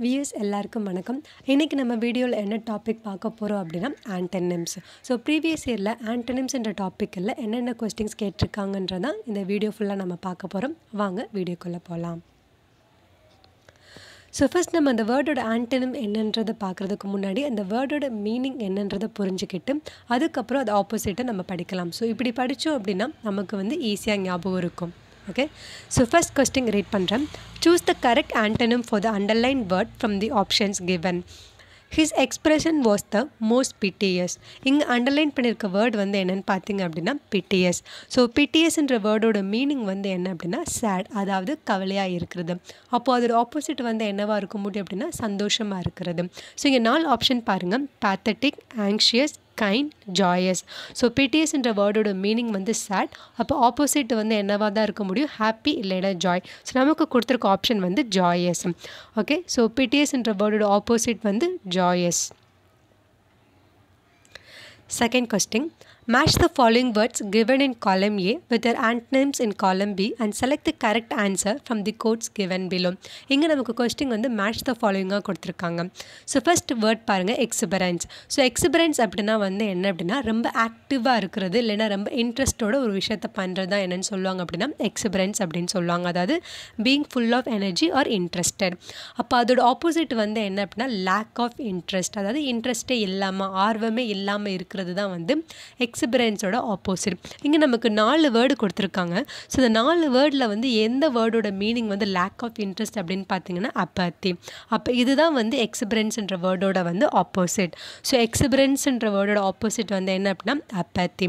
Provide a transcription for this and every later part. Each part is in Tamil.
வியூஸ் எல்லாருக்கும் வணக்கம். இன்றைக்கி நம்ம வீடியோவில் என்ன டாபிக் பார்க்க போகிறோம் அப்படின்னா ஆன்டனிம்ஸ் ஸோ ப்ரீவியஸ் இயரில் ஆன்டனிம்ஸ்ன்ற டாப்பிக்கில் என்னென்ன கொஸ்டின்ஸ் கேட்டிருக்காங்கன்றதான் இந்த வீடியோ ஃபுல்லாக நம்ம பார்க்க போகிறோம் வாங்க வீடியோக்குள்ளே போகலாம் ஸோ ஃபஸ்ட் நம்ம அந்த வேர்டோட ஆன்டனிம் என்னன்றதை பார்க்குறதுக்கு முன்னாடி அந்த வேர்டோட மீனிங் என்னன்றதை புரிஞ்சுக்கிட்டு அதுக்கப்புறம் அது ஆப்போசிட்டை நம்ம படிக்கலாம். ஸோ இப்படி படித்தோம் அப்படின்னா நமக்கு வந்து ஈஸியாக ஞாபகம் இருக்கும். Okay so first question read பண்ணுறேன் choose the correct antonym for the underline word from the options given his expression was the most piteous இங்கே அண்டர்லைன் பண்ணியிருக்க வேர்டு வந்து என்னென்னு பார்த்தீங்க அப்படின்னா பிடிஎஸ் ஸோ பிடிஎஸ்ன்ற வேர்டோட மீனிங் வந்து என்ன அப்படின்னா சேட் அதாவது கவலையாக இருக்கிறது. அப்போது அதோட ஆப்போசிட் வந்து என்னவாக இருக்க முடியும் அப்படின்னா சந்தோஷமாக இருக்கிறது. ஸோ இங்கே நாலு ஆப்ஷன் பாருங்கள் pathetic anxious kind joyous so பிடிஎஸ்ன்ற வேர்டோட மீனிங் வந்து சேட் அப்போ ஆப்போசிட் வந்து என்னவாக தான் இருக்க முடியும்? ஹாப்பி இல்லைனா ஜாய் ஸோ நமக்கு கொடுத்துருக்க ஆப்ஷன் வந்து ஜாயஸ் ஓகே ஸோ பிடிஎஸ்ன்ற வேர்டோட ஆப்போசிட் வந்து joyous second question Match the following words given in column A with their antonyms in column B and select the correct answer from the quotes given below. இங்கே நமக்கு கொஸ்டின் வந்து மேட்ச் த ஃபாலோயிங்காக கொடுத்துருக்காங்க. ஸோ ஃபஸ்ட் வேர்ட் பாருங்கள் எக்ஸிபரன்ஸ் ஸோ எக்ஸிபரன்ஸ் அப்படின்னா வந்து என்ன அப்படின்னா ரொம்ப ஆக்டிவாக இருக்கிறது இல்லைன்னா ரொம்ப இன்ட்ரெஸ்ட்டோட ஒரு விஷயத்த பண்ணுறது தான் என்னென்னு சொல்லுவாங்க அப்படின்னா எக்ஸிபரன்ஸ் அப்படின்னு சொல்லுவாங்க. அதாவது being full of energy or interested அப்போ அதோட ஆப்போசிட் வந்து என்ன அப்படின்னா லேக் ஆஃப் இன்ட்ரெஸ்ட் அதாவது இன்ட்ரெஸ்ட்டே இல்லாமல் ஆர்வமே இல்லாமல் இருக்கிறது தான் வந்து எக்ஸிபிரன்ஸோட ஆப்போசிட் இங்கே நமக்கு நாலு வேர்டு கொடுத்துருக்காங்க. ஸோ இந்த நாலு வேர்டில் வந்து எந்த வேர்டோட மீனிங் வந்து லேக் ஆஃப் இன்ட்ரெஸ்ட் அப்படின்னு பார்த்தீங்கன்னா அப்பத்தி அப்போ இதுதான் வந்து எக்ஸிபிரன்ஸ்ன்ற வேர்டோட வந்து ஆப்போசிட் ஸோ எக்ஸிபிரன்ஸ்ன்ற வேர்டோட ஆப்போசிட் வந்து என்ன அப்படின்னா அப்பத்தி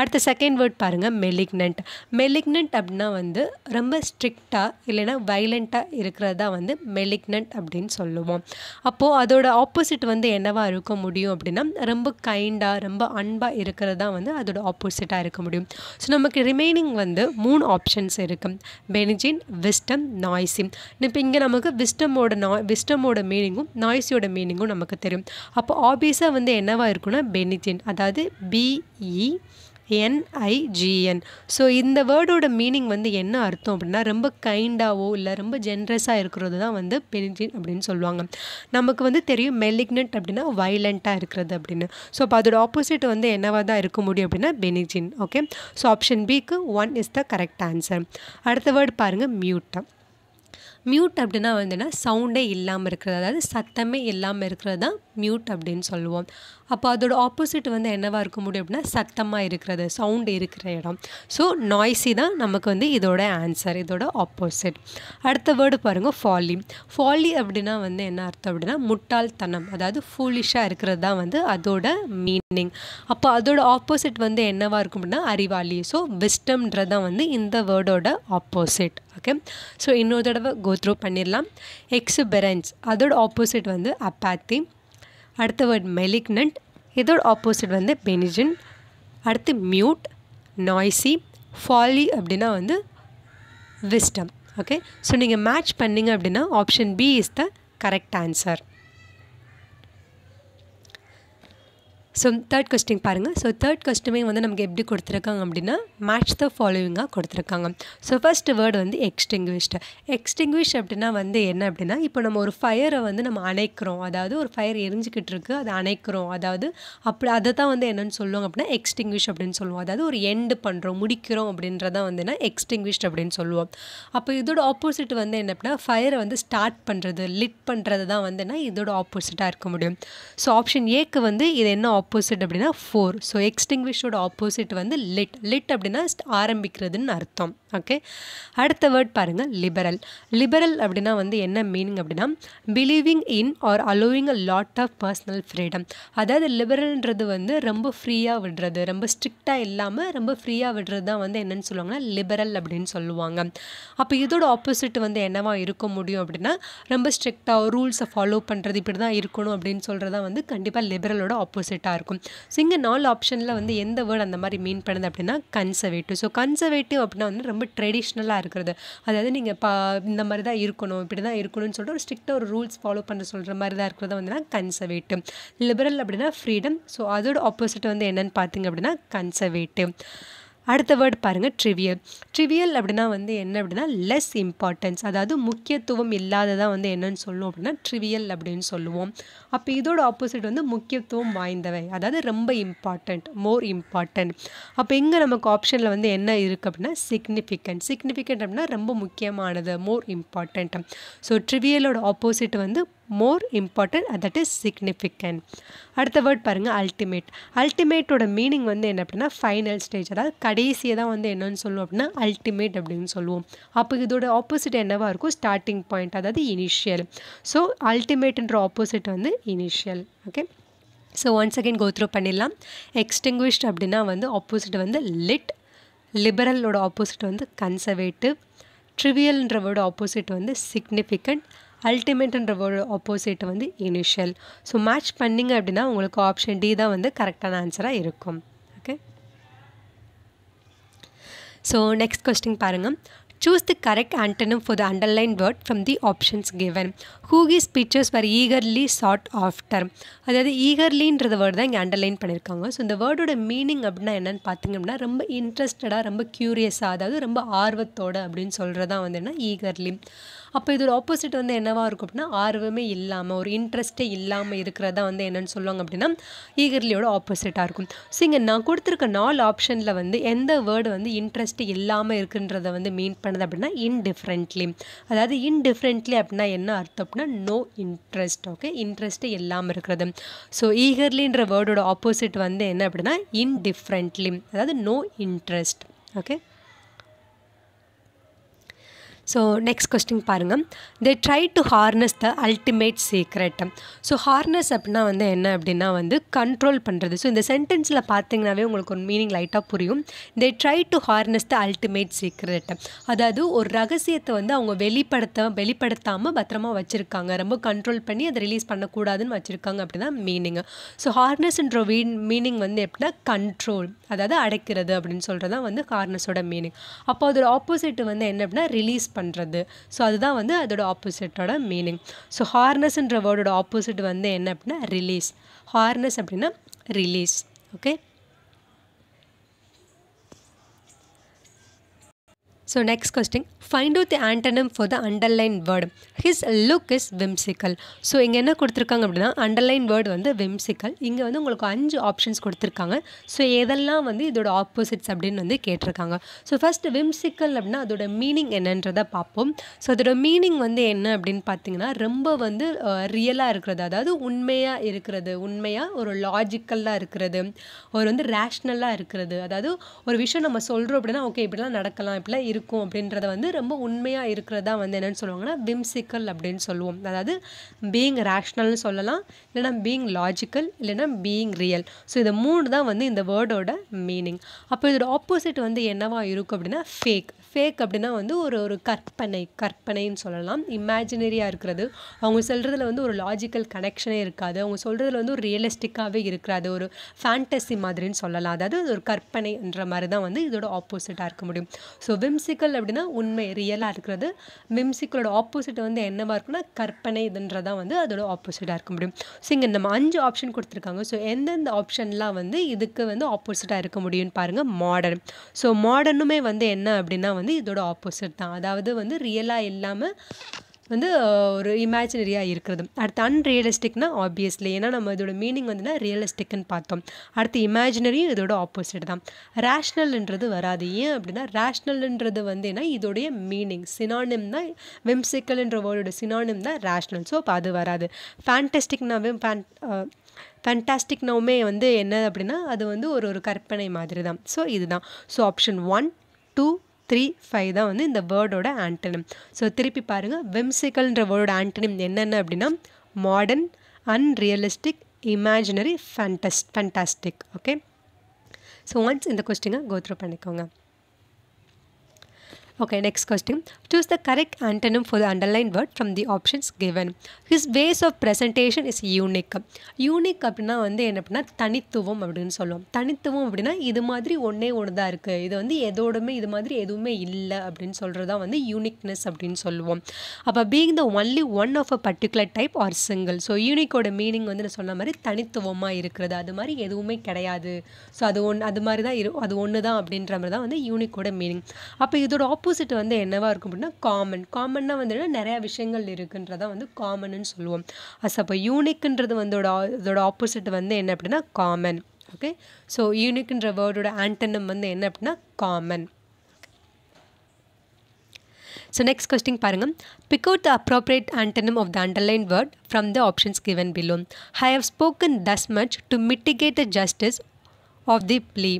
அடுத்த செகண்ட் வேர்ட் பாருங்கள் மெலிக்னண்ட் மெலிக்னண்ட் அப்படின்னா வந்து ரொம்ப ஸ்ட்ரிக்டாக இல்லைன்னா வைலண்ட்டாக இருக்கிறது தான் வந்து மெலிக்னண்ட் அப்படின்னு சொல்லுவோம். அப்போது அதோட ஆப்போசிட் வந்து என்னவாக இருக்க முடியும் அப்படின்னா ரொம்ப கைண்டாக ரொம்ப அன்பாக இருக்கிறது தான் வந்து அதோட ஆப்போசிட்டாக இருக்க முடியும். ஸோ நமக்கு ரிமைனிங் வந்து மூணு ஆப்ஷன்ஸ் இருக்குது பெனிஜின் விஸ்டம் நாய்ஸி இப்போ இங்கே நமக்கு விஸ்டமோட நா விஸ்டமோட மீனிங்கும் நாய்ஸியோட மீனிங்கும் நமக்கு தெரியும். அப்போ ஆபீஸாக வந்து என்னவாக இருக்குன்னா பெனிஜின் அதாவது பிஇ என்ஐஜிஎன் ஸோ இந்த வேர்டோட மீனிங் வந்து என்ன அர்த்தம் அப்படின்னா ரொம்ப கைண்டாவோ இல்லை ரொம்ப ஜென்ரஸாக இருக்கிறது தான் வந்து பெனிஜின் அப்படின்னு சொல்லுவாங்க. நமக்கு வந்து தெரியும் மெலிக்னட் அப்படின்னா வைலண்ட்டாக இருக்கிறது அப்படின்னு. ஸோ அப்போ அதோட ஆப்போசிட் வந்து என்னவாக தான் இருக்க முடியும் அப்படின்னா பெனிஜின் ஓகே ஸோ ஆப்ஷன் பிக்கு one is the correct answer அடுத்த வேர்டு பாருங்கள் மியூட்டா மியூட் அப்படின்னா வந்துன்னா சவுண்டே இல்லாமல் இருக்கிறது. அதாவது சத்தமே இல்லாமல் இருக்கிறது தான் மியூட் அப்படின்னு சொல்லுவோம். அப்போ அதோட ஆப்போசிட் வந்து என்னவாக இருக்க முடியும் அப்படின்னா சத்தமாக இருக்கிறது சவுண்டு இருக்கிற இடம். ஸோ நாய்ஸி தான் நமக்கு வந்து இதோட ஆன்சர் இதோட ஆப்போசிட் அடுத்த வேர்டு பாருங்கள் ஃபாலி ஃபாலி அப்படின்னா வந்து என்ன அர்த்தம் அப்படின்னா முட்டாள்தனம் அதாவது ஃபூலிஷாக இருக்கிறது தான் வந்து அதோட மீனிங் அப்போ அதோட ஆப்போசிட் வந்து என்னவாக இருக்கும் அப்படின்னா அறிவாளி. ஸோ விஸ்டம்ன்றதான் வந்து இந்த வேர்டோட ஆப்போசிட் ஓகே ஸோ இன்னொரு தடவை கோ த்ரூ பண்ணிடலாம். எக்ஸுபெரன்ஸ் அதோட ஆப்போசிட் வந்து அப்பாத்தி அடுத்த வேர்ட் மெலிக்னண்ட் இதோட ஆப்போசிட் வந்து பெனிஜன் அடுத்து மியூட் நாய்ஸி ஃபாலி அப்படின்னா வந்து விஸ்டம் ஓகே ஸோ நீங்கள் மேட்ச் பண்ணிங்க அப்படின்னா option B is the correct answer so third question பாருங்கள் ஸோ தேர்ட் கொஸ்டுமே வந்து நமக்கு எப்படி கொடுத்துருக்காங்க அப்படின்னா மேட்ச் த ஃபாலோவிங்காக கொடுத்துருக்காங்க. ஸோ ஃபர்ஸ்ட் வேர்டு வந்து எக்ஸ்டிங்விஷ்டு எக்ஸ்டிங்விஷ் அப்படின்னா வந்து என்ன அப்படின்னா இப்போ நம்ம ஒரு ஃபயரை வந்து நம்ம அணைக்கிறோம். அதாவது ஒரு ஃபயர் எரிஞ்சிக்கிட்டு இருக்குது அதை அணைக்கிறோம். அதாவது அப்படி அதை தான் வந்து என்னென்னு சொல்லுவாங்க அப்படின்னா எக்ஸ்டிங்விஷ் அப்படின்னு சொல்லுவோம். அதாவது ஒரு எண்டு பண்ணுறோம் முடிக்கிறோம் அப்படின்றதான் வந்துன்னா எக்ஸ்டிங்விஷ்ட் அப்படின்னு சொல்லுவோம். அப்போ இதோட ஆப்போசிட் வந்து என்ன அப்படின்னா ஃபயரை வந்து ஸ்டார்ட் பண்ணுறது லிட் பண்ணுறது தான் வந்துன்னா இதோட ஆப்போசிட்டாக இருக்க முடியும். ஸோ ஆப்ஷன் ஏக்கு வந்து இது என்ன ஆப்போசிட் அப்படின்னா ஃபோர் ஸோ எக்ஸ்டிங்விஷோட ஆப்போசிட் வந்து லிட் லிட் அப்படின்னா ஆரம்பிக்கிறதுன்னு அர்த்தம். ஓகே அடுத்த வேர்ட் பாருங்கள் லிபரல் லிபரல் அப்படின்னா வந்து என்ன மீனிங் அப்படின்னா believing in or allowing a lot of personal freedom அதாவது லிபரல்ன்றது வந்து ரொம்ப ஃப்ரீயாக விடுறது ரொம்ப ஸ்ட்ரிக்டாக இல்லாமல் ரொம்ப ஃப்ரீயாக விடுறது தான் வந்து என்னென்னு சொல்லுவாங்கன்னா லிபரல் அப்படின்னு சொல்லுவாங்க. அப்போ இதோட ஆப்போசிட் வந்து என்னவா இருக்க முடியும் அப்படின்னா ரொம்ப ஸ்ட்ரிக்டாக ரூல்ஸை ஃபாலோ பண்ணுறது இப்படி தான் இருக்கணும் அப்படின்னு சொல்கிறதா வந்து கண்டிப்பாக லிபரலோட ஆப்போசிட்டாக இருக்கும். ஸோ இங்கே நாலு ஆப்ஷனில் வந்து எந்த வேர்டு அந்த மாதிரி மீன் பண்ணுது அப்படின்னா கன்சர்வேட்டிவ் ஸோ கன்சர்வேட்டிவ் அப்படின்னா வந்து ரொம்ப ட்ரெடிஷ்னலாக இருக்கிறது. அதாவது நீங்கள் பா இந்த மாதிரி தான் இருக்கணும் இப்படி தான் இருக்கணும்னு சொல்லிட்டு ஒரு ஸ்ட்ரிக்டாக ஒரு ரூல்ஸ் ஃபாலோ பண்ண சொல்கிற மாதிரி தான் இருக்கிறது வந்துன்னா கன்சர்வேட்டிவ் லிபரல் அப்படின்னா ஃப்ரீடம் ஸோ அதோட ஆப்போசிட் வந்து என்னென்னு பார்த்தீங்க அப்படின்னா கன்சர்வேட்டிவ் அடுத்த வேர்ட் பாருங்கள் ட்ரிவியல் ட்ரிவியல் அப்படின்னா வந்து என்ன அப்படின்னா லெஸ் இம்பார்ட்டன்ஸ் அதாவது முக்கியத்துவம் இல்லாததான் வந்து என்னன்னு சொல்லுவோம் அப்படின்னா ட்ரிவியல் அப்படின்னு சொல்லுவோம். அப்போ இதோட ஆப்போசிட் வந்து முக்கியத்துவம் வாய்ந்தவை. அதாவது ரொம்ப இம்பார்ட்டண்ட் மோர் இம்பார்ட்டண்ட் அப்போ இங்கே நமக்கு ஆப்ஷனில் வந்து என்ன இருக்குது அப்படின்னா சிக்னிஃபிகண்ட் சிக்னிஃபிகண்ட் அப்படின்னா ரொம்ப முக்கியமானது மோர் இம்பார்ட்டண்ட் ஸோ ட்ரிவியலோட ஆப்போசிட் வந்து more important that is significant அடுத்த வேர்ட் பாருங்கள் அல்டிமேட் அல்டிமேட்டோட மீனிங் வந்து என்ன அப்படின்னா ஃபைனல் ஸ்டேஜ் அதாவது கடைசியை தான் வந்து என்னன்னு சொல்லுவோம் அப்படின்னா அல்டிமேட் அப்படின்னு சொல்லுவோம். அப்போ இதோட ஆப்போசிட் என்னவாக இருக்கும்? ஸ்டார்டிங் பாயிண்ட் அதாவது இனிஷியல் ஸோ அல்டிமேட்ன்ற ஆப்போசிட் வந்து initial okay so once again go through பண்ணிடலாம். எக்ஸ்டிங்விஷ்ட் அப்படின்னா வந்து ஆப்போசிட் வந்து லிட் லிபரலோட ஆப்போசிட் வந்து கன்சர்வேட்டிவ் ட்ரிவியல்ன்ற வேர்டு ஆப்போசிட் வந்து சிக்னிஃபிகண்ட் அல்டிமேட்ன்ற வேர்டு ஆப்போசிட் வந்து இனிஷியல் ஸோ மேட்ச் பண்ணிங்க அப்படின்னா உங்களுக்கு ஆப்ஷன் டி தான் வந்து கரெக்டான ஆன்சராக இருக்கும். ஓகே ஸோ நெக்ஸ்ட் கொஸ்டின் பாருங்கள் choose the correct antonym for the underlined word from the options given. His pictures were eagerly sought after? அதாவது ஈகர்லின்ற வேர்டு தான் இங்கே அண்டர்லைன் பண்ணியிருக்காங்க ஸோ இந்த வேர்டோட மீனிங் அப்படின்னா என்னென்னு பார்த்தீங்க அப்படின்னா ரொம்ப இன்ட்ரெஸ்டடாக ரொம்ப க்யூரியஸாக அதாவது ரொம்ப ஆர்வத்தோட அப்படின்னு சொல்கிறது தான் வந்து என்ன? ஈகர்லி அப்போ இதோட ஆப்போசிட் வந்து என்னவாக இருக்கும் அப்படின்னா ஆர்வமே இல்லாமல் ஒரு இன்ட்ரெஸ்ட்டே இல்லாமல் இருக்கிறதா வந்து என்னென்னு சொல்லுவாங்க அப்படின்னா ஈகர்லியோட ஆப்போசிட்டாக இருக்கும். ஸோ இங்கே நான் கொடுத்துருக்க நாலு ஆப்ஷனில் வந்து எந்த வேர்டு வந்து இன்ட்ரெஸ்ட் இல்லாமல் இருக்குன்றத வந்து மீன் பண்ணுது அப்படின்னா இன்டிஃப்ரெண்ட்லி அதாவது இன்டிஃப்ரெண்ட்லி அப்படின்னா என்ன அர்த்தம் அப்படின்னா நோ இன்ட்ரெஸ்ட் ஓகே இன்ட்ரெஸ்ட்டு இல்லாமல் இருக்கிறது. ஸோ ஈகர்லின்ற வேர்டோட ஆப்போசிட் வந்து என்ன அப்படின்னா இன்டிஃப்ரெண்ட்லி அதாவது no interest okay so next question பாருங்கள் they try to harness the ultimate secret so harness அப்படின்னா வந்து என்ன அப்படின்னா வந்து கண்ட்ரோல் பண்ணுறது ஸோ இந்த சென்டென்ஸில் பார்த்தீங்கன்னாவே உங்களுக்கு ஒரு மீனிங் லைட்டாக புரியும். They try to harness the ultimate secret அதாவது ஒரு ரகசியத்தை வந்து அவங்க வெளிப்படுத்த வெளிப்படுத்தாமல் பத்திரமா வச்சுருக்காங்க. ரொம்ப கண்ட்ரோல் பண்ணி அதை ரிலீஸ் பண்ணக்கூடாதுன்னு வச்சுருக்காங்க அப்படின்னா மீனிங் ஸோ ஹார்னஸ்ன்ற வீ மீனிங் வந்து எப்படின்னா கண்ட்ரோல் அதாவது அடைக்கிறது அப்படின்னு சொல்கிறது தான் வந்து ஹார்னஸோட மீனிங் அப்போ அதோட ஆப்போசிட் வந்து என்ன அப்படின்னா ரிலீஸ் பண்ணுறது ஸோ அதுதான் வந்து அதோட ஆப்போசிட்டோட மீனிங் ஸோ ஹார்னஸ்ன்ற வேர்டோட ஆப்போசிட் வந்து என்ன அப்படின்னா ரிலீஸ் ஹார்னஸ் அப்படின்னா release okay so next question find out the antonym for the underline word his look is whimsical so இங்கே என்ன கொடுத்துருக்காங்க அப்படின்னா அண்டர்லைன் வேர்டு வந்து விம்சிக்கல் இங்கே வந்து உங்களுக்கு அஞ்சு ஆப்ஷன்ஸ் கொடுத்துருக்காங்க. ஸோ எதெல்லாம் வந்து இதோட ஆப்போசிட்ஸ் அப்படின்னு வந்து கேட்டிருக்காங்க. ஸோ ஃபஸ்ட்டு விம்சிக்கல் அப்படின்னா அதோட மீனிங் என்னன்றதை பார்ப்போம். ஸோ அதோட மீனிங் வந்து என்ன அப்படின்னு பார்த்தீங்கன்னா ரொம்ப வந்து ரியலாக இருக்கிறது. அதாவது உண்மையாக இருக்கிறது. உண்மையாக ஒரு லாஜிக்கலாக இருக்கிறது. ஒரு வந்து ரேஷ்னலாக இருக்கிறது. அதாவது ஒரு விஷயம் நம்ம சொல்கிறோம் அப்படின்னா ஓகே இப்படிலாம் நடக்கலாம் இப்படிலாம் இருக்கும் அப்படின்றத வந்து ரொம்ப உண்மையாக இருக்கிறதா வந்து என்னென்னு சொல்லுவாங்கன்னா விம்சிக்கல் அப்படின்னு சொல்லுவோம். அதாவது பீயிங் ரேஷ்னல்னு சொல்லலாம். இல்லைனா பீயிங் லாஜிக்கல் இல்லைனா பீயிங் ரியல் ஸோ இது மூணு தான் வந்து இந்த வேர்டோட மீனிங் அப்போ இதோட ஆப்போசிட் வந்து என்னவாக இருக்கும் அப்படின்னா ஃபேக் ஃபேக் அப்படின்னா வந்து ஒரு ஒரு கற்பனை கற்பனைன்னு சொல்லலாம். இமேஜினரியாக இருக்கிறது. அவங்க சொல்கிறதுல வந்து ஒரு லாஜிக்கல் கனெக்ஷனே இருக்காது. அவங்க சொல்கிறதுல வந்து ஒரு ரியலிஸ்டிக்காகவே இருக்கிறாது. ஒரு ஃபேண்டசி மாதிரின்னு சொல்லலாம். அதாவது ஒரு கற்பனைன்ற மாதிரி தான் வந்து இதோட ஆப்போசிட்டாக இருக்க முடியும். ஸோ விம்சிக்கல் அப்படின்னா உண்மை ரியலாக இருக்கிறது. விம்சிக்கலோட ஆப்போசிட் வந்து என்னவாக இருக்குன்னா கற்பனை இதுன்றதான் வந்து அதோட ஆப்போசிட்டாக இருக்க முடியும். ஸோ இங்கே நம்ம அஞ்சு ஆப்ஷன் கொடுத்துருக்காங்க. ஸோ எந்தெந்த ஆப்ஷன்லாம் வந்து இதுக்கு வந்து ஆப்போசிட்டாக இருக்க முடியும்னு பாருங்கள் மாடர்ன் ஸோ மாடர்னுமே வந்து என்ன அப்படின்னா வந்து வந்து இதோட ஆப்போசிட் தான். அதாவது வந்து ரியலாக இல்லாமல் வந்து ஒரு இமேஜினரியாக இருக்கிறது. அடுத்து அன்ரியலிஸ்டிக்னா ஆப்வியஸ்லி ஏன்னா நம்ம இதோட மீனிங் வந்துன்னா ரியலிஸ்டிக்னு பார்த்தோம். அடுத்து இமேஜினரியும் இதோட ஆப்போசிட் தான். ரேஷ்னல்ன்றது வராது. ஏன் அப்படின்னா ரேஷ்னல்ன்றது வந்து என்ன? இதோடைய மீனிங் சினானிம் தான் விம்சிக்கல்ன்ற வேர்டோட சினானிம் தான் ரேஷ்னல் ஸோ அப்போ அது வராது. ஃபேண்டஸ்டிக்னாவே ஃபேன் ஃபேண்டாஸ்டிக்னாவுமே வந்து என்ன அப்படின்னா அது வந்து ஒரு ஒரு கற்பனை மாதிரி தான். ஸோ இதுதான் so option one two three five தான் வந்து இந்த வேர்டோட ஆண்டனிம். ஸோ திருப்பி பாருங்கள் விம்சிக்கல்ன்ற வேர்டோட ஆண்டனிம் என்னென்ன அப்படின்னா modern unrealistic imaginary fantasy fantastic okay so once இந்த கொஸ்டினை கோத்ரூ பண்ணிக்கோங்க. Okay, next question. Choose the correct antonym for the underlined word from the options given. His ways of presentation is unique. Unique அப்படின்னா வந்து என்ன அப்படின்னா தனித்துவம் அப்படின்னு சொல்லுவோம். தனித்துவம் அப்படின்னா இது மாதிரி ஒன்றே ஒன்று தான் இருக்குது இது வந்து எதோடுமே இது மாதிரி எதுவுமே இல்லை அப்படின்னு சொல்கிறது தான் வந்து யூனிக்னஸ் அப்படின்னு சொல்லுவோம். அப்போ being the only one of a particular type or single so யூனிக்கோட meaning வந்து நான் சொன்ன மாதிரி தனித்துவமாக இருக்கிறது. அது மாதிரி எதுவுமே கிடையாது. ஸோ அது ஒன் அது மாதிரி தான் இரு அது ஒன்று தான் அப்படின்ற மாதிரி தான் வந்து யூனிக்கோட மீனிங் அப்போ இதோட ஆப்போசிட் வந்து என்னவாக இருக்கும் அப்படின்னா காமன் காமன்னா வந்து நிறையா விஷயங்கள் இருக்குன்றதான் வந்து காமன்னு சொல்லுவோம். அஸ் அப்போ யூனிக்ன்றது வந்து இதோட ஆப்போசிட் வந்து என்ன அப்படின்னா காமன் ஓகே ஸோ யூனிக்ன்ற வேர்டோட ஆண்டனம் வந்து என்ன அப்படின்னா காமன் ஸோ நெக்ஸ்ட் கொஸ்டின் பாருங்கள் pick out the appropriate antonym of the underline word from the options given below I have spoken thus much to mitigate the justice of the plea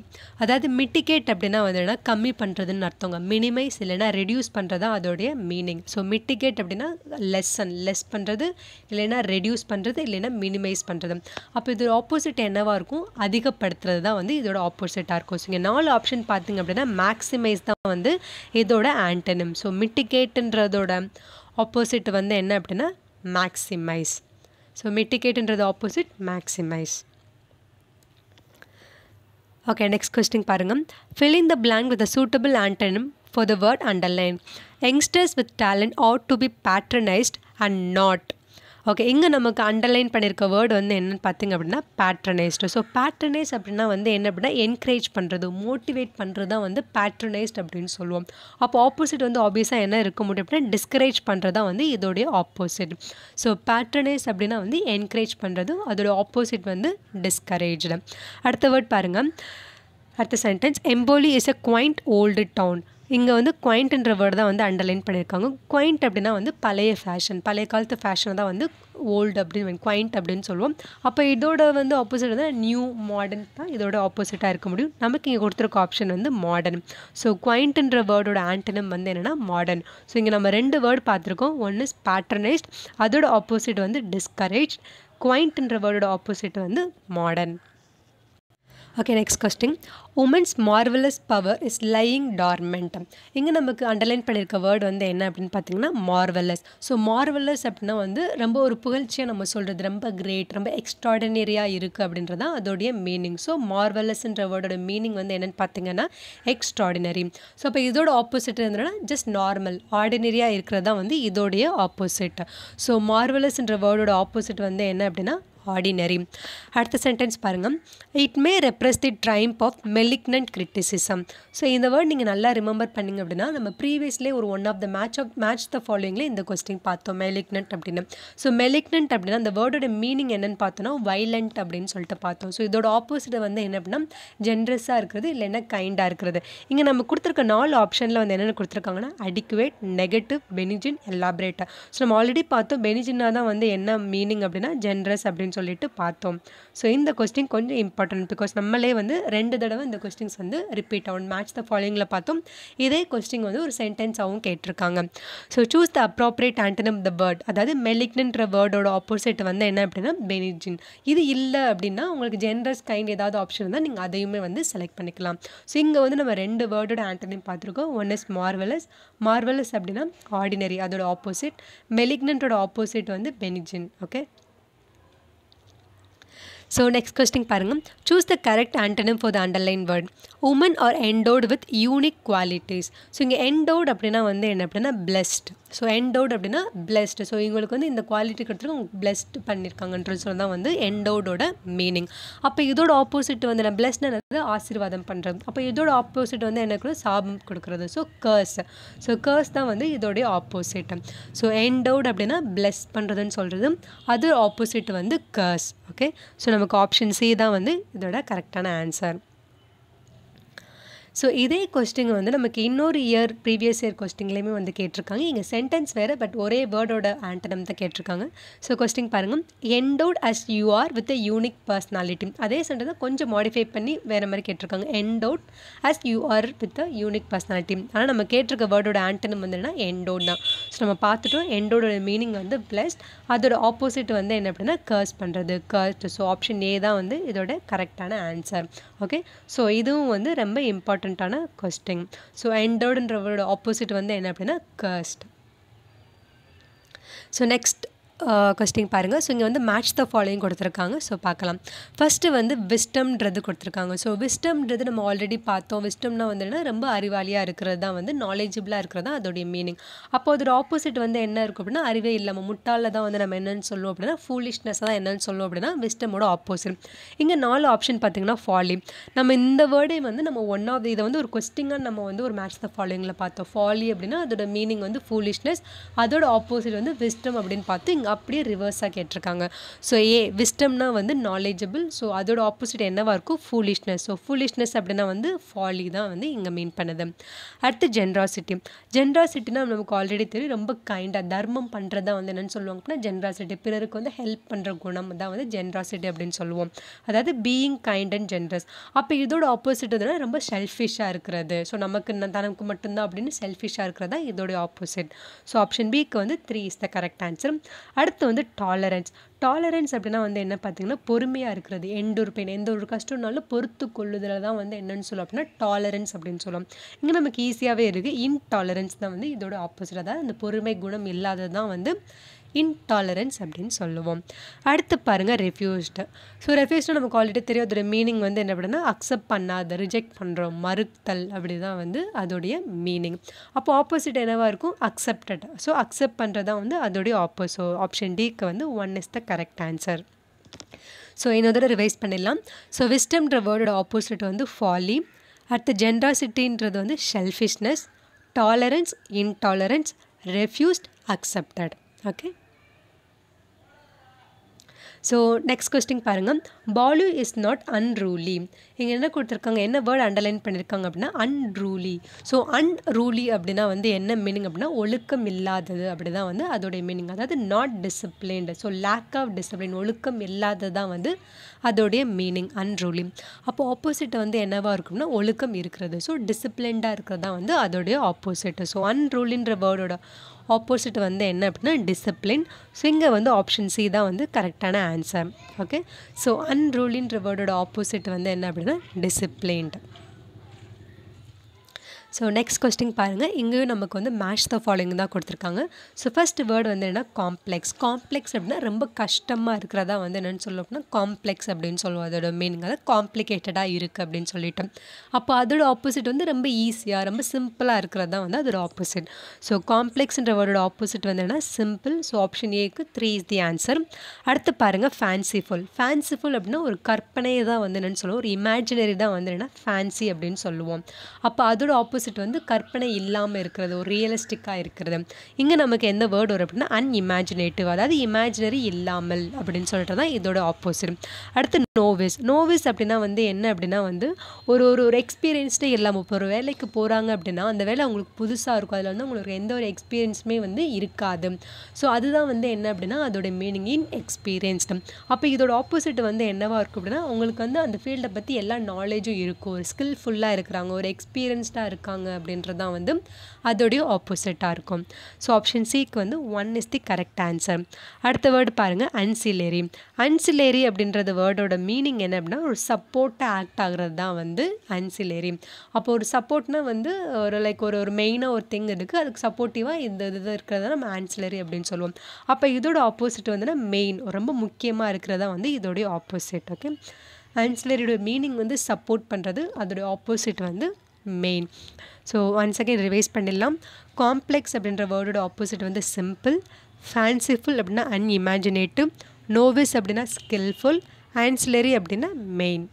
அதாவது மிட்டிகேட் அப்படின்னா வந்துன்னா கம்மி பண்ணுறதுன்னு அர்த்தங்க. மினிமைஸ் இல்லைன்னா ரெடியூஸ் பண்ணுறது தான் அதோடைய மீனிங் ஸோ மிட்டிகேட் அப்படின்னா லெஸ்ஸன் லெஸ் பண்ணுறது இல்லைன்னா ரெடியூஸ் பண்ணுறது இல்லைன்னா மினிமைஸ் பண்ணுறது அப்போ இதோட ஆப்போசிட் என்னவாக இருக்கும்? அதிகப்படுத்துறது தான் வந்து இதோட ஆப்போசிட்டாக இருக்கும். ஸோ இங்கே நாலு ஆப்ஷன் பார்த்தீங்க அப்படின்னா மேக்ஸிமைஸ் தான் வந்து இதோட ஆண்டனிம் ஸோ மிட்டிகேட்டுன்றதோட ஆப்போசிட் வந்து என்ன அப்படின்னா maximise so மிட்டிகேட்டுன்றது opposite maximise okay next question பாருங்கள் fill in the blank with a suitable antonym for the word underline youngsters with talent ought to be patronized and not okay இங்கே நமக்கு அண்டர்லைன் பண்ணியிருக்க வேர்டு வந்து என்னென்னு பார்த்தீங்க அப்படின்னா பேட்ரனைஸ்டு ஸோ பேட்ரனைஸ் அப்படின்னா வந்து என்ன அப்படின்னா என்கரேஜ் பண்ணுறது மோட்டிவேட் பண்ணுறது தான் வந்து பேட்ரனைஸ்ட் அப்படின்னு சொல்லுவோம். அப்போ ஆப்போசிட் வந்து ஆப்வியஸாக என்ன இருக்க முடியும் அப்படின்னா டிஸ்கரேஜ் பண்ணுறது தான் வந்து இதோடைய ஆப்போசிட் ஸோ பேட்ரனைஸ் அப்படின்னா வந்து என்கரேஜ் பண்ணுறது அதோட ஆப்போசிட் வந்து டிஸ்கரேஜ்டு அடுத்த வேர்ட் பாருங்கள் அடுத்த sentence emboli is a quaint old town இங்கே வந்து குவைண்ட்ன்ற வேர்டு தான் வந்து அண்டர்லைன் பண்ணியிருக்காங்க குவைண்ட் அப்படின்னா வந்து பழைய ஃபேஷன் பழைய காலத்து ஃபேஷனை தான் வந்து ஓல்டு அப்படின்னு குவைண்ட் அப்படின்னு சொல்லுவோம். அப்போ இதோட வந்து ஆப்போசிட் வந்து நியூ மாடர்ன் தான் இதோட ஆப்போசிட்டாக இருக்க முடியும். நமக்கு இங்கே கொடுத்துருக்க ஆப்ஷன் வந்து மாடர்ன் ஸோ குவைண்ட்ன்ற வேர்டோட ஆண்டனம் வந்து என்னென்னா மாடர்ன் ஸோ இங்கே நம்ம ரெண்டு வேர்டு பார்த்துருக்கோம். ஒன் இஸ் பேட்டர்னைஸ்ட் அதோட ஆப்போசிட் வந்து டிஸ்கரேஜ் குவைண்ட்ன்ற வேர்டோட ஆப்போசிட் வந்து modern okay next question women's marvellous power is lying dormant இங்கே நமக்கு அண்டர்லைன் பண்ணியிருக்க வேர்டு வந்து என்ன அப்படின்னு பார்த்தீங்கன்னா மார்வலஸ் ஸோ மார்வலஸ் அப்படின்னா வந்து ரொம்ப ஒரு புகழ்ச்சியாக நம்ம சொல்கிறது ரொம்ப கிரேட் ரொம்ப எக்ஸ்ட்ராடனரியாக இருக்குது அப்படின்றதான் அதோடைய மீனிங் ஸோ மார்வலஸ்ன்ற வேர்டோட மீனிங் வந்து என்னென்னு பார்த்தீங்கன்னா எக்ஸ்ட்ராடினரி ஸோ அப்போ இதோட ஆப்போசிட் இருந்ததுன்னா ஜஸ்ட் நார்மல் ஆர்டினரியாக இருக்கிறது தான் வந்து இதோடைய ஆப்போசிட் ஸோ மார்வலஸ்ன்ற வேர்டோட ஆப்போசிட் வந்து என்ன அப்படின்னா ஆர்டினரி அடுத்த சென்டென்ஸ் பாருங்கள் it may repress the triumph of malignant criticism so இந்த வேர்ட் நீங்கள் நல்லா ரிமெம்பர் பண்ணிங்க அப்படின்னா நம்ம ப்ரீவியஸ்லேயே ஒரு one of the match of match the ஃபாலோயிங்கில் இந்த கொஸ்டின் பார்த்தோம். மெலிக்னன்ட் அப்படின்னு. ஸோ மெலிக்னன்ட் அப்படின்னா அந்த வேர்டோட மீனிங் என்னென்னு பார்த்தோன்னா வைலண்ட் அப்படின்னு சொல்லிட்டு பார்த்தோம். ஸோ இதோட ஆப்போசிட் வந்து என்ன அப்படின்னா ஜென்ரஸாக இருக்கிறது இல்லைன்னா கைண்டாக இருக்கிறது. இங்கே நம்ம கொடுத்துருக்க நாலு ஆப்ஷனில் வந்து என்னென்ன கொடுத்துருக்காங்கன்னா adequate negative benign elaborator so நம்ம ஆல்ரெடி பார்த்தோம் பெனிஜின்னா தான் வந்து என்ன மீனிங் அப்படின்னா ஜென்ரஸ் அப்படின்னு சொல்லிட்டு பார்த்தோம். ஸோ இந்த கொஸ்டின் கொஞ்சம் இம்பார்ட்டன்ட் பிகாஸ் நம்மளே வந்து ரெண்டு தடவை இந்த கொஸ்டின்ஸ் வந்து ரிப்பீட் ஆகும். மேட்ச் த ஃபாலோயிங்கில் பார்த்தோம். இதே கொஸ்டின் வந்து ஒரு சென்டென்ஸாகவும் கேட்டிருக்காங்க. So choose the appropriate antonym the part அதாவது மெலிக்னன்ற வேர்டோட ஆப்போசிட் வந்து என்ன அப்படின்னா பெனிஜின் இது இல்லை அப்படின்னா உங்களுக்கு ஜென்ரஸ் கைண்ட் ஏதாவது ஆப்ஷன் இருந்தால் நீங்கள் அதையுமே வந்து செலக்ட் பண்ணிக்கலாம். ஸோ இங்கே வந்து நம்ம ரெண்டு வேர்டோட ஆண்டனிம் பார்த்துருக்கோம். ஒன் இஸ் மார்வலஸ் மார்வலஸ் அப்படின்னா ஆர்டினரி அதோட ஆப்போசிட் மெலிக்னன்ட்டோட ஆப்போசிட் வந்து benign okay so next question பாருங்கள் choose the correct antonym for the underline word women are endowed with unique qualities so இங்கே என்டோட் அப்படின்னா வந்து என்ன அப்படின்னா பிளெஸ்ட் ஸோ என்டோட் அப்படின்னா பிளெஸ்ட் ஸோ இவங்களுக்கு வந்து இந்த குவாலிட்டி கொடுத்துருக்கு பிளெஸ்ட் பண்ணியிருக்காங்கன்ற சொல்லி தான் வந்து என்டோடோட மீனிங் அப்போ இதோட ஆப்போசிட் வந்து நான் பிளெஸ்ட்னது ஆசீர்வாதம் பண்ணுறது அப்போ இதோட ஆப்போசிட் வந்து எனக்கு சாபம் கொடுக்குறது. ஸோ கர்ஸ் ஸோ கர்ஸ் தான் வந்து இதோடைய ஆப்போசிட் ஸோ என்டோட் அப்படின்னா பிளெஸ் பண்ணுறதுன்னு சொல்கிறது அது ஆப்போசிட் வந்து கர்ஸ் ஓகே ஸோ நமக்கு ஆப்ஷன் சி தான் வந்து இதோட கரெக்டான ஆன்சர் ஸோ இதே கொஸ்டின் வந்து நமக்கு இன்னொரு இயர் ப்ரீவியஸ் இயர் கொஸ்டின்லேயுமே வந்து கேட்டிருக்காங்க. இங்கே சென்டென்ஸ் வேறு பட் ஒரே வேர்டோட ஆண்டனம் தான் கேட்டிருக்காங்க. ஸோ கொஸ்டின் பாருங்கள் endowed as you are with a unique personality அதே சென்டென்ஸை கொஞ்சம் மாடிஃபை பண்ணி வேறு மாதிரி கேட்டிருக்காங்க. Endowed as you are with a unique personality ஆனால் நம்ம கேட்டிருக்க வேர்டோட ஆண்டனம் வந்து என்னன்னா என்டோட் தான். ஸோ நம்ம பார்த்துட்டோம். என்டோட மீனிங் வந்து ப்ளஸ் அதோட ஆப்போசிட் வந்து என்ன அப்படின்னா கர்ஸ் பண்ணுறது கர்ஸ்ட் ஸோ ஆப்ஷன் ஏ தான் வந்து இதோட கரெக்டான ஆன்சர் ஓகே ஸோ இதுவும் வந்து ரொம்ப இம்பார்ட்டன்ட் இம்பார்ட்டண்ட்டான கஸ்டிங் ஸோ எண்டோடுன்ற வேர்டோட ஆப்போசிட் வந்து என்ன அப்படின்னா கஸ்ட் ஸோ நெக்ஸ்ட் கொஸ்டின் பாருங்கள் ஸோ இங்கே வந்து மேட்ச் த ஃபாலோயிங் கொடுத்துருக்காங்க. ஸோ பார்க்கலாம். ஃபஸ்ட்டு வந்து விஸ்டம்ன்றது கொடுத்துருக்காங்க. ஸோ விஸ்டம்ன்றது நம்ம ஆல்ரெடி பார்த்தோம். விஸ்டம்னா வந்து ரொம்ப அறிவாளியாக இருக்கிறது தான் வந்து நாலேஜபிளாக இருக்கிறது தான் அதோடைய மீனிங் அப்போ அதோட ஆப்போசிட் வந்து என்ன இருக்கும் அப்படின்னா அறிவே இல்லாமல் முட்டாளில் தான் வந்து நம்ம என்னென்னு சொல்லுவோம் அப்படின்னா ஃபூலிஷ்னஸ் தான் என்னென்னு சொல்லுவோம் அப்படின்னா விஸ்டமோட ஆப்போசிட் இங்கே நாலு ஆப்ஷன் பார்த்தீங்கன்னா ஃபாலி நம்ம இந்த வேர்டே வந்து நம்ம ஒன் ஆஃப் இதை வந்து ஒரு கொஸ்டிங்காக நம்ம வந்து ஒரு மேட்ச் த ஃபாலோயிங்கில் பார்த்தோம். ஃபாலி அப்படின்னா அதோட மீனிங் வந்து ஃபூலிஷ்னஸ் அதோட ஆப்போசிட் வந்து விஸ்டம் அப்படின்னு பார்த்து இங்கே அப்படியே ரிவர்ஸாக கேட்டிருக்காங்க. ஸோ ஏ விஸ்டம்னா வந்து நாலேஜபிள் ஸோ அதோட ஆப்போசிட் என்னவாக இருக்கும்? ஃபூலிஷ்னஸ் ஸோ ஃபூலிஷ்னஸ் அப்படின்னா வந்து ஃபாலி தான் வந்து இங்கே மீன் பண்ணுது. அடுத்து ஜென்ராசிட்டி ஜென்ராசிட்டினா நமக்கு ஆல்ரெடி தெரியும். ரொம்ப கைண்டாக தர்மம் பண்ணுறது தான் வந்து என்னென்னு சொல்லுவாங்க அப்படின்னா ஜென்ராசிட்டி பிறருக்கு வந்து ஹெல்ப் பண்ணுற குணம் தான் வந்து ஜென்ராசிட்டி அப்படின்னு சொல்லுவோம். அதாவது பீயிங் கைண்ட் அண்ட் ஜென்ரஸ் அப்போ இதோட ஆப்போசிட் வந்து ரொம்ப செல்ஃபிஷாக இருக்கிறது. ஸோ நமக்கு தனக்கு மட்டும்தான் அப்படின்னு செல்ஃபிஷாக இருக்கிறது தான் இதோட ஆப்போசிட் ஸோ ஆப்ஷன் பிக்கு வந்து three is the correct answer அடுத்து வந்து டாலரன்ஸ் டாலரன்ஸ் அப்படின்னா வந்து என்ன பார்த்தீங்கன்னா பொறுமையாக இருக்கிறது எந்த ஒரு பெயின் எந்த ஒரு கஷ்டம்னாலும் பொறுத்து கொள்ளுதல தான் வந்து என்னன்னு சொல்லுவோம் அப்படின்னா டாலரன்ஸ் அப்படின்னு சொல்லுவோம். இங்கே நமக்கு ஈஸியாகவே இருக்குது இன்டாலரன்ஸ் தான் வந்து இதோட ஆப்போசிட் அதாவது அந்த பொறுமை குணம் இல்லாதது தான் வந்து இன்டாலரன்ஸ் அப்படின்னு சொல்லுவோம். அடுத்து பாருங்கள் ரெஃப்யூஸ்டு ஸோ ரெஃப்யூஸ்டு நமக்கு ஆல்ரெடி தெரியும் அதோட மீனிங் வந்து என்ன அப்படின்னா அக்செப்ட் பண்ணாத ரிஜெக்ட் பண்ணுறோம் மறுத்தல் அப்படி தான் வந்து அதோடைய மீனிங் அப்போ ஆப்போசிட் என்னவாக இருக்கும்? அக்செப்டட் ஸோ அக்செப்ட் பண்ணுறது தான் வந்து அதோடைய ஆப்போசோ ஆப்ஷன் டிக்கு வந்து one is the correct answer so இன்னொரு தடவை ரிவைஸ் பண்ணிடலாம். ஸோ விஸ்டம்ன்ற வேர்டோட ஆப்போசிட் வந்து ஃபாலி அடுத்து ஜென்ராசிட்டின்றது வந்து selfishness tolerance intolerance refused accepted okay so next question பாருங்கள் பாலு இஸ் நாட் அன்ரூலி இங்கே என்ன கொடுத்துருக்காங்க? என்ன வேர்ட் அண்டர்லைன் பண்ணியிருக்காங்க அப்படின்னா அன்ரூலி ஸோ அன்ரூலி அப்படின்னா வந்து என்ன மீனிங் அப்படின்னா ஒழுக்கம் இல்லாதது அப்படி தான் வந்து அதோடைய மீனிங் அதாவது not disciplined so lack of discipline ஒழுக்கம் இல்லாதது தான் வந்து அதோடைய மீனிங் அன்ரூலி அப்போ ஆப்போசிட் வந்து என்னவாக இருக்கும்னா ஒழுக்கம் இருக்கிறது. ஸோ டிசிப்ளின்டாக இருக்கிறது தான் வந்து அதோடைய ஆப்போசிட் ஸோ அன்ரூலின்ற வேர்டோட ஆப்போசிட் வந்து என்ன அப்படின்னா டிசிப்ளின் ஸோ இங்கே வந்து ஆப்ஷன் சி தான் வந்து கரெக்டான ஆன்சர் ஓகே ஸோ அன்ரூலின்ற வேர்டோட ஆப்போசிட் வந்து என்ன அப்படின்னா டிசிப்ளின்டு ஸோ நெக்ஸ்ட் கொஸ்டின் பாருங்கள் இங்கேயும் நமக்கு வந்து மேட்ச் த ஃபாலோயிங் தான் கொடுத்துருக்காங்க. ஸோ ஃபர்ஸ்ட் வேர்டு வந்து என்ன? காம்ப்ளெக்ஸ் காம்ப்ளெக்ஸ் அப்படின்னா ரொம்ப கஷ்டமாக இருக்கிறதா வந்து என்னென்னு சொல்லுவோம் அப்படின்னா காம்ப்ளெக்ஸ் அப்படின்னு சொல்லுவோம். அதோட மீனிங் அதாவது காம்ப்ளிகேட்டடாக இருக்குது அப்படின்னு சொல்லிட்டோம் அப்போ அதோட ஆப்போசிட் வந்து ரொம்ப ஈஸியாக ரொம்ப சிம்பிளாக இருக்கிறது தான் வந்து அதோட ஆப்போசிட் ஸோ காம்ப்ளெக்ஸ்ன்ற வேர்டோட ஆப்போசிட் வந்து என்ன? சிம்பிள் ஸோ ஆப்ஷன் ஏக்கு த்ரீ இஸ் தி ஆன்சர் அடுத்து பாருங்கள் ஃபேன்சிஃபுல் ஃபேன்சிஃபுல் அப்படின்னா ஒரு கற்பனையை தான் வந்து என்னென்னு சொல்லுவோம். ஒரு இமேஜினரி தான் வந்து என்ன? ஃபேன்சி அப்படின்னு சொல்லுவோம். அப்போ அதோட ஆப்போசிட் வந்து கற்பனை இல்லாமல் இருக்கிறது ஒரு ரியலிஸ்டிக்காக இருக்கிறது. இங்கே நமக்கு எந்த வேர்டு வரும் அப்படின்னா அன்இமேஜினேட்டிவ் அதாவது இமேஜினரி இல்லாமல் அப்படின்னு சொல்லிட்டு தான் இதோட ஆப்போசிட் அடுத்து நோவிஸ் நோவிஸ் அப்படின்னா வந்து என்ன அப்படின்னா வந்து ஒரு ஒரு ஒரு எக்ஸ்பீரியன்ஸ்டே இல்லாமல் இப்போ ஒரு வேலைக்கு போகிறாங்க அப்படின்னா அந்த வேலை அவங்களுக்கு புதுசாக இருக்கும். அதில் வந்து அவங்களுக்கு எந்த ஒரு எக்ஸ்பீரியன்ஸுமே வந்து இருக்காது. ஸோ அதுதான் வந்து என்ன அப்படின்னா அதோட மீனிங் இன் எக்ஸ்பீரியன்ஸ்டு அப்போ இதோட ஆப்போசிட் வந்து என்னவாக இருக்கும் அப்படின்னா அவங்களுக்கு வந்து அந்த ஃபீல்டை பற்றி எல்லா நாலேஜும் இருக்கும். ஒரு ஸ்கில்ஃபுல்லாக இருக்கிறாங்க ஒரு எக்ஸ்பீரியன்ஸ்டாக இருக்காங்க அப்படின்றது தான் வந்து அதோடைய ஆப்போசிட்டாக இருக்கும். ஸோ ஆப்ஷன் சிக்கு வந்து one is the correct answer அடுத்த வேர்டு பாருங்கள் அன்சிலேரி அன்சிலேரி அப்படின்றது வேர்டோட மீனிங் என்ன அப்படின்னா ஒரு சப்போர்ட்டாக ஆக்ட் ஆகுறது தான் வந்து ஆன்சிலரி அப்போ ஒரு சப்போர்ட்னா வந்து ஒரு லைக் ஒரு ஒரு மெயினாக ஒரு திங் இருக்குது அதுக்கு சப்போர்ட்டிவாக இந்த இது இருக்கிறத நம்ம ஆன்சிலரி அப்படின்னு சொல்லுவோம். அப்போ இதோட ஆப்போசிட் வந்துன்னா மெயின் ரொம்ப முக்கியமாக இருக்கிறதா வந்து இதோடைய ஆப்போசிட் ஓகே ஆன்சிலரியோட மீனிங் வந்து சப்போர்ட் பண்ணுறது அதோடைய ஆப்போசிட் வந்து main so one second revise பண்ணிடலாம். காம்ப்ளெக்ஸ் அப்படின்ற வேர்டோட ஆப்போசிட் வந்து சிம்பிள் ஃபேன்சிஃபுல் அப்படின்னா அன்இமேஜினேட்டிவ் நோவிஸ் அப்படின்னா ஸ்கில்ஃபுல் ஆன்சிலரி அப்படின்னா மெயின்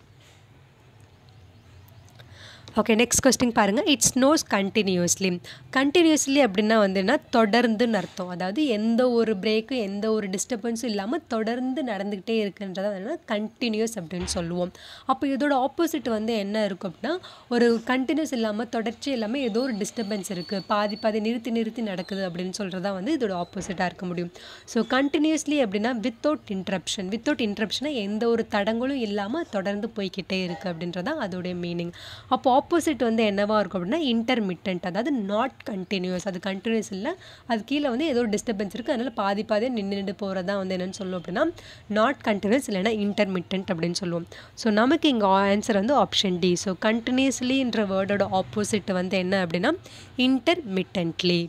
ஓகே நெக்ஸ்ட் கொஸ்டின் பாருங்கள் இட்ஸ் நோஸ் கண்டினியூஸ்லி கண்டினியூஸ்லி அப்படின்னா வந்துன்னா தொடர்ந்துன்னு அர்த்தம். அதாவது எந்த ஒரு பிரேக்கும் எந்த ஒரு டிஸ்டர்பன்ஸும் இல்லாமல் தொடர்ந்து நடந்துக்கிட்டே இருக்குன்றதை வந்து கண்டினியூஸ் அப்படின்னு சொல்லுவோம். அப்போ இதோட ஆப்போசிட் வந்து என்ன இருக்கும் அப்படின்னா ஒரு கண்டினியூஸ் இல்லாமல் தொடர்ச்சி இல்லாமல் ஏதோ ஒரு டிஸ்டர்பன்ஸ் இருக்குது பாதி பாதி நிறுத்தி நிறுத்தி நடக்குது அப்படின்னு சொல்கிறதா வந்து இதோட ஆப்போசிட்டாக இருக்க முடியும். ஸோ கண்டினியூஸ்லி அப்படின்னா வித்தவுட் இன்ட்ரப்ஷன் வித்தவுட் இன்ட்ரப்ஷனாக எந்த ஒரு தடங்களும் இல்லாமல் தொடர்ந்து போய்கிட்டே இருக்குது அப்படின்றதான் அதோடைய மீனிங் அப்போ ஆப்போசிட் வந்து என்னவாக இருக்கும் அப்படின்னா இன்டர்மிட்டன்ட் அதாவது நாட் கண்டினியூஸ் அது கண்டினியூஸ் இல்லை அது கீழே வந்து ஏதோ ஒரு டிஸ்டர்பன்ஸ் இருக்குது அதனால் பாதி பாதியாக நின்று நின்று போகிறதா வந்து என்னென்னு சொல்லுவோம் அப்படின்னா நாட் கண்டினியூஸ் இல்லைன்னா இன்டர்மிட்டன்ட் அப்படின்னு சொல்லுவோம். ஸோ நமக்கு இங்கே ஆன்சர் வந்து ஆப்ஷன் டி ஸோ கண்டினியூஸ்லின்ற வேர்டோட ஆப்போசிட் வந்து என்ன அப்படின்னா intermittently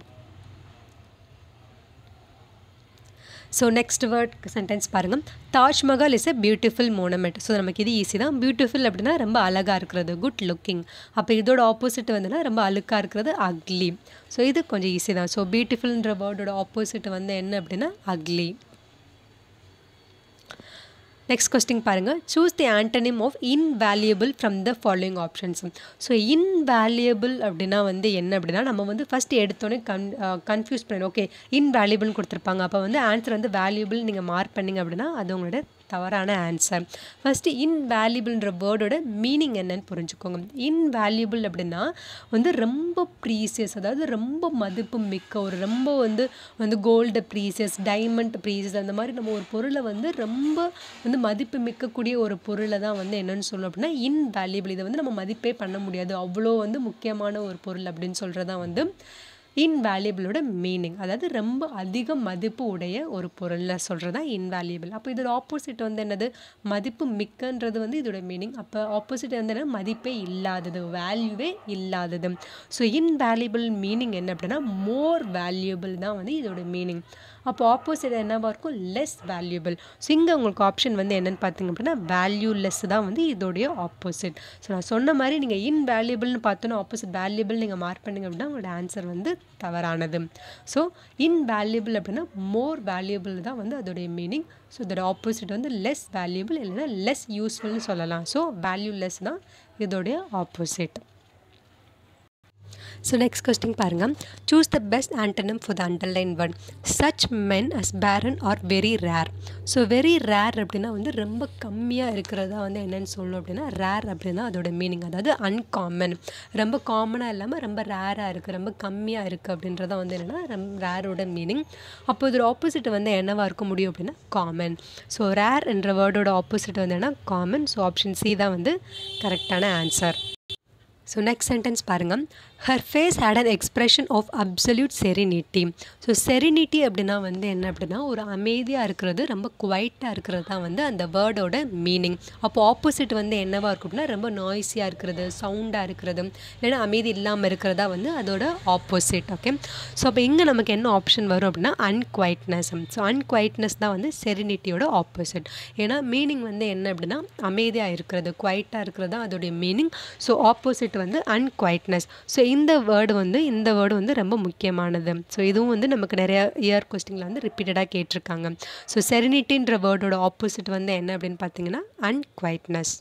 so next word sentence பாருங்கள் Taj Mahal is a beautiful monument so நமக்கு இது ஈஸி தான். பியூட்டிஃபுல் அப்படின்னா ரொம்ப அழகாக இருக்கிறது. குட் லுக்கிங் அப்போ இதோட ஆப்போசிட் வந்துன்னா ரொம்ப அழுக்காக இருக்கிறது அக்லி ஸோ இது கொஞ்சம் ஈஸி தான். ஸோ பியூட்டிஃபுல்ன்ற வேர்டோட ஆப்போசிட் வந்து என்ன அப்படின்னா அக்லி நெக்ஸ்ட் கொஸ்டின் பாருங்கள் choose the antonym of invaluable from the following options so invaluable அப்படின்னா வந்து என்ன அப்படின்னா நம்ம வந்து ஃபஸ்ட் எடுத்தோன்னே கன் கன்ஃபியூஸ் பண்ணணும். ஓகே இன்வேல்யூபிள்னு கொடுத்துருப்பாங்க. அப்போ வந்து ஆன்சர் வந்து வேல்யூபிள் நீங்கள் மார்க் பண்ணிங்க அப்படின்னா அது உங்களோட தவறான ஆன்சர் ஃபஸ்ட்டு இன்வேல்யூபிள்ன்ற வேர்டோட மீனிங் என்னன்னு புரிஞ்சுக்கோங்க. இன்வேல்யூபிள் அப்படின்னா வந்து ரொம்ப ப்ரீசியஸ் அதாவது ரொம்ப மதிப்பு மிக்க ஒரு ரொம்ப வந்து வந்து கோல்டு ப்ரீசியஸ் டைமண்ட் ப்ரீசியஸ் அந்த மாதிரி நம்ம ஒரு பொருளை வந்து ரொம்ப வந்து மதிப்பு மிக்கக்கூடிய ஒரு பொருளை தான் வந்து என்னென்னு சொல்லும் அப்படின்னா இன்வேல்யூபிள் இதை வந்து நம்ம மதிப்பே பண்ண முடியாது. அவ்வளோ வந்து முக்கியமான ஒரு பொருள் அப்படின்னு சொல்கிறதான் வந்து இன்வேல்யூபிளோட மீனிங் அதாவது ரொம்ப அதிக மதிப்பு உடைய ஒரு பொருளில் சொல்கிறது தான் இன்வேல்யூபிள் அப்போ இதோட ஆப்போசிட் வந்து என்னது? மதிப்பு மிக்கன்றது வந்து இதோட மீனிங் அப்போ ஆப்போசிட் வந்து என்ன? மதிப்பே இல்லாதது வேல்யூவே இல்லாதது. ஸோ இன்வேல்யூபிள் மீனிங் என்ன அப்படின்னா மோர் வேல்யூபிள் தான் வந்து இதோட மீனிங் அப்போ ஆப்போசிட் என்னவாக இருக்கும்? லெஸ் வேல்யூபிள் ஸோ இங்கே உங்களுக்கு ஆப்ஷன் வந்து என்னென்னு பார்த்தீங்க அப்படின்னா வேல்யூலெஸ் தான் வந்து இதோடைய ஆப்போசிட் ஸோ நான் சொன்ன மாதிரி நீங்கள் இன்வேல்யூபிள்னு பார்த்தோன்னா ஆப்போசிட் வேல்யூபிள் நீங்கள் மார்க் பண்ணுங்க அப்படின்னா உங்களோட ஆன்சர் வந்து தவறானது. ஸோ இன்வேல்யூபிள் அப்படின்னா மோர் வேல்யூபிள் தான் வந்து அதோடைய மீனிங் ஸோ இதோட ஆப்போசிட் வந்து லெஸ் வேல்யூபிள் இல்லைன்னா லெஸ் யூஸ்ஃபுல்னு சொல்லலாம். ஸோ வேல்யூலெஸ் தான் இதோடைய ஆப்போசிட் ஸோ நெக்ஸ்ட் கொஸ்டின் பாருங்கள் choose the best antonym for the underline word such men as barren are very rare so very rare அப்படின்னா வந்து ரொம்ப கம்மியாக இருக்கிறதா வந்து என்னென்னு சொல்லணும் அப்படின்னா ரேர் அப்படின்னா அதோட மீனிங் அதாவது அன்காமன் ரொம்ப காமனாக இல்லாமல் ரொம்ப ரேராக இருக்குது ரொம்ப கம்மியாக இருக்குது அப்படின்றத வந்து என்னென்னா ரொம்ப ரேரோட மீனிங் அப்போ இதோட ஆப்போசிட் வந்து என்னவாக இருக்க முடியும் அப்படின்னா காமன் ஸோ ரேர் என்ற வேர்டோட ஆப்போசிட் வந்து என்ன காமன் ஸோ ஆப்ஷன் சி தான் வந்து கரெக்டான ஆன்சர் ஸோ நெக்ஸ்ட் சென்டென்ஸ் பாருங்கள் her face had an expression of absolute serenity so serenity அப்படின்னா வந்து என்ன அப்படின்னா ஒரு அமைதியாக இருக்கிறது ரொம்ப குவைட்டாக இருக்கிறது தான் வந்து அந்த வேர்டோட மீனிங் அப்போ ஆப்போசிட் வந்து என்னவாக இருக்கும் அப்படின்னா ரொம்ப நாய்ஸியாக இருக்கிறது சவுண்டாக இருக்கிறது இல்லைன்னா அமைதி இல்லாமல் இருக்கிறதா வந்து அதோட ஆப்போசிட் ஓகே ஸோ அப்போ இங்கே நமக்கு என்ன ஆப்ஷன் வரும் அப்படின்னா அன்குவைட்னஸ் ஸோ அன்குவைட்னஸ் தான் வந்து செரினிட்டியோட ஆப்போசிட் ஏன்னா மீனிங் வந்து என்ன அப்படின்னா அமைதியாக இருக்கிறது குவைட்டாக இருக்கிறது தான் அதோடைய மீனிங் ஸோ ஆப்போசிட் வந்து அன்குவைட்னஸ் ஸோ இந்த வேர்டு வந்து இந்த வேர்டு வந்து ரொம்ப முக்கியமானது. ஸோ இதுவும் வந்து நமக்கு நிறைய இயர் கொஸ்டினில் வந்து ரிப்பீட்டடாக கேட்டிருக்காங்க. ஸோ செரினிட்டின்ற வேர்டோட ஆப்போசிட் வந்து என்ன அப்படின்னு பார்த்தீங்கன்னா அன்குவைட்னஸ்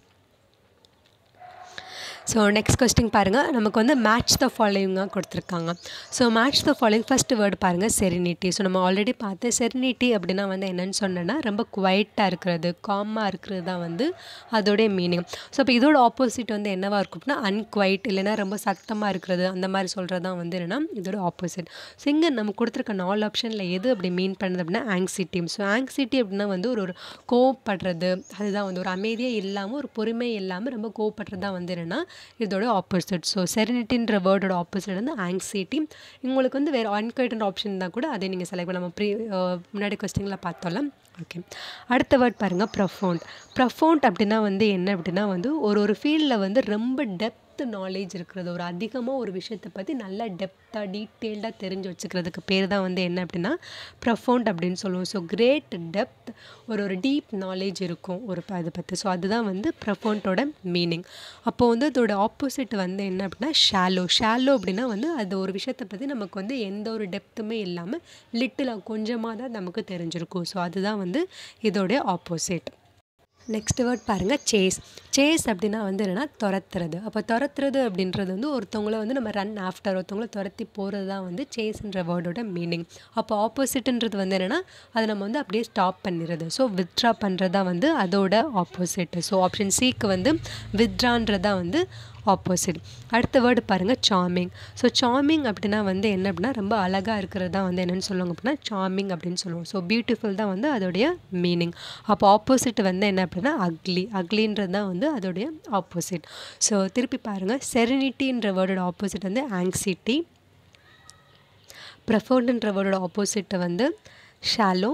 ஸோ நெக்ஸ்ட் கொஸ்டின் பாருங்கள் நமக்கு வந்து மேட்ச் த ஃபாலோயிங்காக கொடுத்துருக்காங்க. So match the following first word பாருங்கள் செரினிட்டி ஸோ நம்ம ஆல்ரெடி பார்த்து செரினிட்டி அப்படின்னா வந்து என்னென்னு சொன்னேன்னா ரொம்ப குவைட்டாக இருக்கிறது காமாக இருக்கிறது தான் வந்து அதோடைய மீனிங் ஸோ அப்போ இதோட ஆப்போசிட் வந்து என்னவாக இருக்கும் அப்படின்னா அன்குவைட் இல்லைன்னா ரொம்ப சத்தமாக இருக்கிறது அந்த மாதிரி சொல்கிறது தான் வந்து என்னென்னா இதோட ஆப்போசிட் ஸோ இங்கே நம்ம கொடுத்துருக்க நாலு ஆப்ஷனில் எது அப்படி மீன் பண்ணுது அப்படின்னா ஆங்ஸிட்டி ஸோ ஆங்ஸிட்டி அப்படின்னா வந்து ஒரு ஒரு கோவப்படுறது அதுதான் வந்து ஒரு அமைதியே இல்லாமல் ஒரு பொறுமை இல்லாமல் ரொம்ப கோவப்படுறது தான் வந்து என்னென்னா இதோட ஆப்போசிட் ஸோ செரினிட்டின்ற வேர்டோட ஆப்போசிட் வந்து ஆங்ஸைட்டி உங்களுக்கு வந்து வேறு அன்கர்டன் ஆப்ஷன் தான் கூட அதை நீங்கள் செலக்ட் பண்ண நம்ம ப்ரீ uh, முன்னாடி கொஸ்டினில் பார்த்தோம்ல. ஓகே அடுத்த வேர்ட் பாருங்கள் ப்ரஃபோண்ட் ப்ரஃபோண்ட் அப்படின்னா வந்து என்ன அப்படின்னா வந்து ஒரு ஒரு ஃபீல்டில் வந்து ரொம்ப டெப்த் நாலேஜ் இருக்கிறது ஒரு அதிகமாக ஒரு விஷயத்தை பற்றி நல்லா டெப்த்தாக டீட்டெயில்டாக தெரிஞ்சு வச்சுக்கிறதுக்கு பேர் தான் வந்து என்ன அப்படின்னா ப்ரஃபோண்ட் அப்படின்னு சொல்லுவோம். ஸோ கிரேட் டெப்த் ஒரு ஒரு டீப் நாலேஜ் இருக்கும் ஒரு அதை பற்றி ஸோ அதுதான் வந்து ப்ரஃபோண்ட்டோட மீனிங் அப்போ வந்து அதோட ஆப்போசிட் வந்து என்ன அப்படின்னா ஷாலோ ஷாலோ அப்படின்னா வந்து அது ஒரு விஷயத்தை பற்றி நமக்கு வந்து எந்த ஒரு டெப்த்துமே இல்லாமல் லிட்டில் கொஞ்சமாக தான் நமக்கு தெரிஞ்சிருக்கும். ஸோ அதுதான் வந்து இதோடைய ஆப்போசிட் நெக்ஸ்ட் வேர்ட் பாருங்கள் சேஸ் சேஸ் அப்படின்னா வந்து என்னென்னா துரத்துறது. அப்போ துரத்துறது அப்படின்றது வந்து ஒருத்தவங்கள வந்து நம்ம ரன் ஆஃப்டர் ஒருத்தவங்கள துரத்தி போகிறது தான் வந்து சேஸ்ன்ற வேர்டோட மீனிங் அப்போ ஆப்போசிட்ன்றது வந்து என்னென்னா அதை நம்ம வந்து அப்படியே ஸ்டாப் பண்ணிடுறது ஸோ வித்ட்ரா பண்ணுறது தான் வந்து அதோட ஆப்போசிட் ஸோ ஆப்ஷன் சிக்கு வந்து வித்ட்ரான்றது தான் வந்து ஆப்போசிட் அடுத்த வேர்டு பாருங்கள் சாமிங் ஸோ சாமிங் அப்படின்னா வந்து என்ன அப்படின்னா ரொம்ப அழகாக இருக்கிறது தான் வந்து என்னென்னு சொல்லுவாங்க அப்படின்னா சாமிங் அப்படின்னு சொல்லுவோம். ஸோ பியூட்டிஃபுல் தான் வந்து அதோடைய மீனிங் அப்போ ஆப்போசிட் வந்து என்ன அப்படின்னா அக்லி அக்லின்றது தான் வந்து அதோடைய ஆப்போசிட் ஸோ திருப்பி பாருங்கள் செரினிட்டின்ற வேர்டோட ஆப்போசிட் வந்து ஆங்ஸிட்டி ப்ரெஃபர்டுன்ற வேர்டோட ஆப்போசிட்டை வந்து ஷாலோ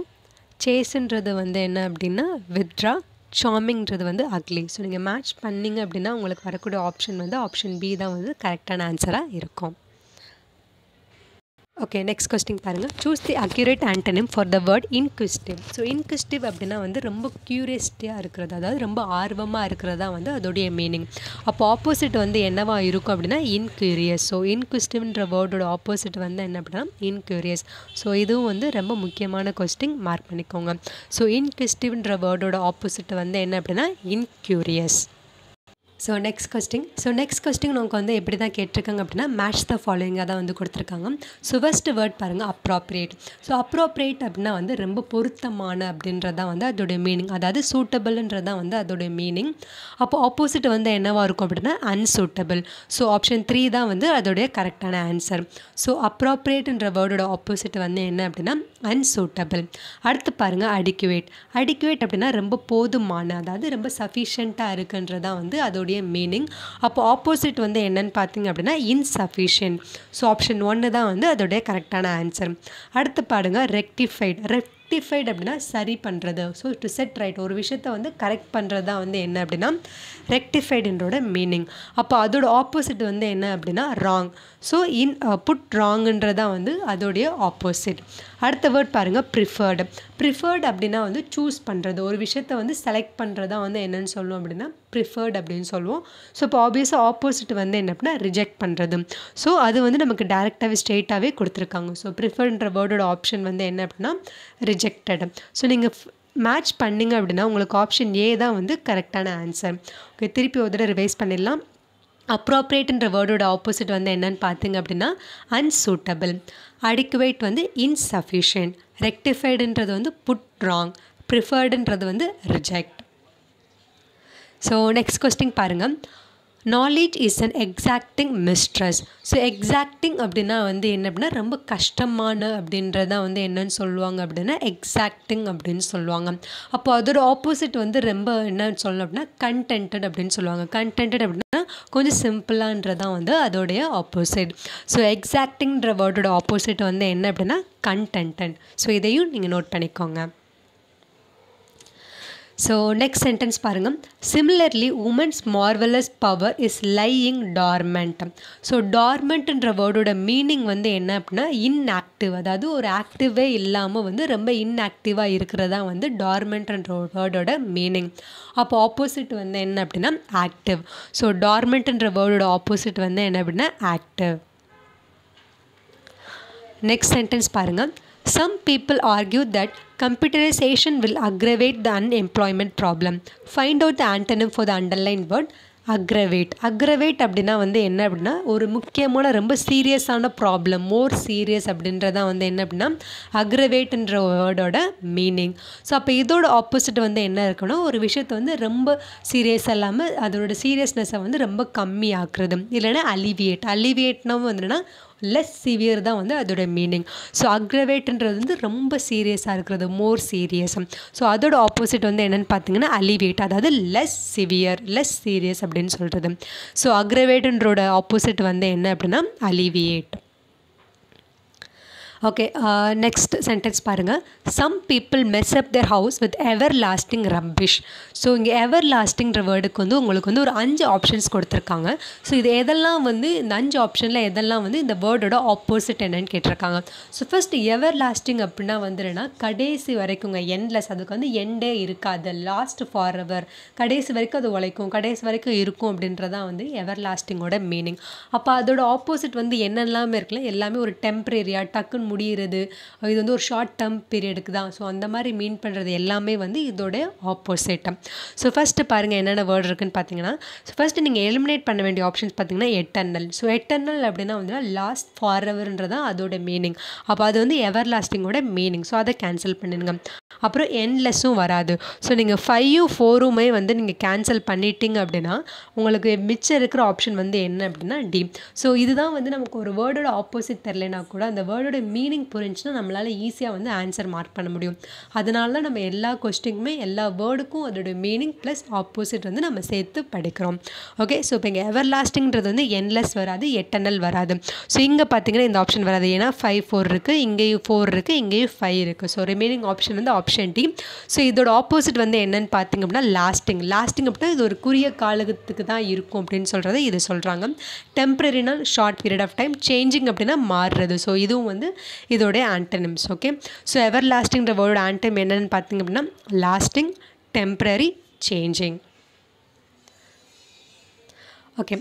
சேஸுன்றது வந்து என்ன அப்படின்னா வித்ரா சாமிங்கிறது வந்து அக்லி ஸோ நீங்கள் மேட்ச் பண்ணிங்க அப்படின்னா உங்களுக்கு வரக்கூடிய ஆப்ஷன் வந்து ஆப்ஷன் பி தான் வந்து கரெக்டான ஆன்சராக இருக்கும். ஓகே நெக்ஸ்ட் கொஸ்டின் பாருங்கள் choose the accurate antonym for the word inquisitive so inquisitive அப்படின்னா வந்து ரொம்ப க்யூரியஸ்டியாக இருக்கிறது. அதாவது ரொம்ப ஆர்வமாக இருக்கிறதா வந்து அதோடைய மீனிங் அப்போ ஆப்போசிட் வந்து என்னவா இருக்கும் அப்படின்னா இன்க்யூரியஸ் ஸோ இன்குஸ்டிவ்ன்ற வேர்டோட ஆப்போசிட் வந்து என்ன அப்படின்னா இன்க்யூரியஸ் ஸோ இதுவும் வந்து ரொம்ப முக்கியமான கொஸ்டின் மார்க் பண்ணிக்கோங்க. ஸோ இன்குஸ்டிவ்ன்ற வேர்டோட ஆப்போசிட் வந்து என்ன அப்படின்னா incurious so next question so next question நமக்கு வந்து எப்படி தான் கேட்டிருக்காங்க அப்படின்னா மேட்ச் த ஃபாலோயிங்காக தான் வந்து கொடுத்துருக்காங்க. ஸோ ஃபஸ்ட்டு வேர்ட் பாருங்கள் அப்ராப்ரியேட் ஸோ அப்ராப்ரியேட் அப்படின்னா வந்து ரொம்ப பொருத்தமான அப்படின்றது தான் வந்து அதோடைய மீனிங் அதாவது சூட்டபிள்ன்றது தான் வந்து அதோடைய மீனிங் அப்போ ஆப்போசிட் வந்து என்னவாக இருக்கும் அப்படின்னா அன்சூட்டபிள் ஸோ ஆப்ஷன் த்ரீ தான் வந்து அதோடைய கரெக்டான ஆன்சர் ஸோ அப்ராப்ரியேட்ன்ற வேர்டோட ஆப்போசிட் வந்து என்ன அப்படின்னா அன்சூட்டபிள் அடுத்து பாருங்கள் அடிக்குவேட் அடிக்குவேட் அப்படின்னா ரொம்ப போதுமான அதாவது ரொம்ப சஃபிஷியண்ட்டாக இருக்குன்றதான் வந்து அதோடைய மீனிங் அப்போ ஆப்போசிட் வந்து என்னன்னு பார்த்தீங்க அப்படின்னா இன்சஃபிஷியன்ட் ஸோ ஆப்ஷன் ஒன்று தான் வந்து அதோடைய கரெக்டான ஆன்சர் அடுத்து பாடுங்க ரெக்டிஃபைட் ரெக்டிஃபைட் அப்படின்னா சரி பண்ணுறது ஸோ டு செட் ரைட் ஒரு விஷயத்தை வந்து கரெக்ட் பண்ணுறது தான் வந்து என்ன அப்படின்னா ரெக்டிஃபைடுன்றோட மீனிங் அப்போ அதோட ஆப்போசிட் வந்து என்ன அப்படின்னா ராங் ஸோ இன் புட் ராங்குன்றதான் வந்து அதோடைய ஆப்போசிட் அடுத்த வேர்ட் பாருங்கள் ப்ரிஃபர்டு ப்ரிஃபர்டு அப்படின்னா வந்து சூஸ் பண்ணுறது ஒரு விஷயத்தை வந்து செலக்ட் பண்ணுறதா வந்து என்னென்னு சொல்லுவோம் அப்படின்னா ப்ரிஃபர்டு அப்படின்னு சொல்லுவோம். ஸோ இப்போ ஆப்வியஸாக ஆப்போசிட் வந்து என்ன அப்படின்னா ரிஜெக்ட் பண்ணுறது ஸோ அது வந்து நமக்கு டேரெக்டாகவே ஸ்ட்ரெயிட்டாகவே கொடுத்துருக்காங்க. ஸோ ப்ரிஃபர்ன்ற வேர்டோட ஆப்ஷன் வந்து என்ன அப்படின்னா ரிஜெக்டட் ஸோ நீங்கள் மேட்ச் பண்ணிங்க அப்படின்னா உங்களுக்கு ஆப்ஷன் ஏ தான் வந்து கரெக்டான ஆன்சர் ஓகே திருப்பி ஒரு தடவை ரிவைஸ் பண்ணிடலாம். அப்ராப்ரியேட்ன்ற வேர்டோட ஆப்போசிட் வந்து என்னன்னு பார்த்தீங்க அப்படின்னா அன்சூட்டபிள் அடிக்குவேட் வந்து இன்சஃபிஷியன்ட் ரெக்டிஃபைடுன்றது வந்து புட் ராங் ப்ரிஃபர்டுன்றது வந்து ரிஜெக்ட் ஸோ நெக்ஸ்ட் கொஸ்டின் பாருங்கள் knowledge is an exacting mistress so exacting அப்படின்னா வந்து என்ன அப்படின்னா ரொம்ப கஷ்டமான அப்படின்றதான் வந்து என்னன்னு சொல்லுவாங்க அப்படின்னா எக்ஸாக்டிங் அப்படின்னு சொல்லுவாங்க. அப்போ அதோட ஆப்போசிட் வந்து ரொம்ப என்னன்னு சொல்லணும் அப்படின்னா கண்டென்டட் அப்படின்னு சொல்லுவாங்க. கண்டென்டட் அப்படின்னா கொஞ்சம் சிம்பிளான்றதான் வந்து அதோடைய ஆப்போசிட் ஸோ எக்ஸாக்டிங்கிற வேர்டோட ஆப்போசிட் வந்து என்ன அப்படின்னா கண்டென்டன் ஸோ இதையும் நீங்கள் நோட் பண்ணிக்கோங்க. ஸோ நெக்ஸ்ட் சென்டென்ஸ் பாருங்கள் similarly women's marvellous power is lying dormant so டார்மெண்ட்ன்ற வேர்டோட மீனிங் வந்து என்ன அப்படின்னா இன்ஆக்டிவ் அதாவது ஒரு ஆக்டிவே இல்லாமல் வந்து ரொம்ப இன்ஆக்டிவாக இருக்கிறதா வந்து டார்மெண்ட்ன்ற வேர்டோட மீனிங் அப்போ ஆப்போசிட் வந்து என்ன அப்படின்னா ஆக்டிவ் ஸோ டார்மெண்ட்ன்ற வேர்டோட ஆப்போசிட் வந்து என்ன அப்படின்னா ஆக்டிவ் நெக்ஸ்ட் சென்டென்ஸ் பாருங்கள் some people argue that computerisation will aggravate the unemployment problem find out the antonym for the underline word aggravate aggravate அப்படின்னா வந்து என்ன அப்படின்னா ஒரு முக்கியமான ரொம்ப சீரியஸான ப்ராப்ளம் மோர் சீரியஸ் அப்படின்றதான் வந்து என்ன அப்படின்னா அக்ரவேட்ன்ற வேர்டோட மீனிங் ஸோ அப்போ இதோட ஆப்போசிட் வந்து என்ன இருக்குன்னா ஒரு விஷயத்தை வந்து ரொம்ப சீரியஸ் இல்லாமல் அதோட சீரியஸ்னஸை வந்து ரொம்ப கம்மியாக்குறது. இல்லைன்னா அலிவியேட் அலிவியேட்னா வந்துன்னா லெஸ் சிவியர் தான் வந்து அதோட மீனிங் ஸோ அக்ரவேட்ன்றது வந்து ரொம்ப சீரியஸாக இருக்கிறது மோர் சீரியஸ் ஸோ அதோட ஆப்போசிட் வந்து என்னென்னு பார்த்தீங்கன்னா அலிவேட் அதாவது லெஸ் சிவியர் லெஸ் சீரியஸ் அப்படின்னு சொல்கிறது ஸோ அக்ரவேட்ன்றோட ஆப்போசிட் வந்து என்ன அப்படின்னா அலிவியேட் ஓகே நெக்ஸ்ட் சென்டென்ஸ் பாருங்கள் some people mess up their house with everlasting rubbish so இங்கே எவர் லாஸ்டிங்கிற வேர்டுக்கு வந்து உங்களுக்கு வந்து ஒரு அஞ்சு ஆப்ஷன்ஸ் கொடுத்துருக்காங்க. ஸோ இது எதெல்லாம் வந்து இந்த அஞ்சு ஆப்ஷனில் எதெல்லாம் வந்து இந்த வேர்டோட ஆப்போசிட் என்னன்னு கேட்டிருக்காங்க. ஸோ ஃபர்ஸ்ட் எவர் லாஸ்டிங் அப்படின்னா வந்துருன்னா கடைசி வரைக்குங்க எண்ட்லெஸ் அதுக்கு வந்து எண்டே இருக்காது. லாஸ்ட் ஃபார் எவர் கடைசி வரைக்கும் அது உழைக்கும். கடைசி வரைக்கும் இருக்கும் அப்படின்றதான் வந்து எவர் லாஸ்டிங்கோட மீனிங் அப்போ அதோட ஆப்போசிட் வந்து என்னெல்லாமே இருக்குல்ல எல்லாமே ஒரு டெம்ப்ரரியாக டக்குன்னு முடிகிறது. முடியிறது இது வந்து ஒரு ஷார்ட் டேர்ம் பீரியடுக்கு தான். ஸோ அந்த மாதிரி மீன் பண்ணுறது எல்லாமே வந்து இதோட ஆப்போசிட்டம் ஸோ ஃபஸ்ட்டு பாருங்கள் என்னென்ன வேர்டு இருக்குன்னு பார்த்தீங்கன்னா ஸோ ஃபஸ்ட்டு நீங்கள் எலிமினேட் பண்ண வேண்டிய ஆப்ஷன்ஸ் பார்த்தீங்கன்னா எட்டர்னல் ஸோ எட்டர்னல் அப்படின்னா வந்து லாஸ்ட் ஃபார் எவர்ன்றதான் அதோட மீனிங் அப்போ அது வந்து எவர் லாஸ்டிங்கோட மீனிங் ஸோ அதை கேன்சல் பண்ணிடுங்க. அப்புறம் என்லெஸ்ஸும் வராது. ஸோ நீங்கள் ஃபைவும் ஃபோருமே வந்து நீங்கள் கேன்சல் பண்ணிட்டீங்க அப்படின்னா உங்களுக்கு மிச்சம் இருக்கிற ஆப்ஷன் வந்து என்ன அப்படின்னா டி ஸோ இதுதான் வந்து நமக்கு ஒரு வேர்டோட ஆப்போசிட் தெரிலனா கூட அந்த வேர்டோட மீனிங் புரிஞ்சுன்னா நம்மளால் ஈஸியாக வந்து ஆன்சர் மார்க் பண்ண முடியும். அதனால தான் நம்ம எல்லா கொஸ்டினுமே எல்லா வேர்டுக்கும் அதோட மீனிங் ப்ளஸ் ஆப்போசிட் வந்து நம்ம சேர்த்து படிக்கிறோம். ஓகே ஸோ இப்போ இங்கே எவர் லாஸ்டிங்கிறது வந்து என்லெஸ் வராது எட்டனல் வராது. ஸோ இங்கே பார்த்தீங்கன்னா இந்த ஆப்ஷன் வராது. ஏன்னா ஃபைவ் ஃபோர் இருக்குது இங்கேயும் ஃபோர் இருக்குது இங்கேயும் ஃபைவ் இருக்குது ஸோ ரிமைனிங் ஆப்ஷன் வந்து ஆப்ஷன் டி ஸோ இதோட ஆப்போசிட் வந்து என்னன்னு பார்த்தீங்க அப்படின்னா லாஸ்டிங் லாஸ்டிங் அப்படின்னா இது ஒரு குறுகிய காலத்துக்கு தான் இருக்கும் அப்படின்னு சொல்கிறத இது சொல்கிறாங்க டெம்பரரினா short period of time changing அப்படின்னா மாறுறது. ஸோ இதுவும் வந்து இதோடைய ஆன்டனிம்ஸ் ஓகே ஸோ எவர் லாஸ்டிங்கிற வேர்டோட ஆன்டனிம் என்னென்னு பார்த்தீங்க அப்படின்னா lasting temporary changing okay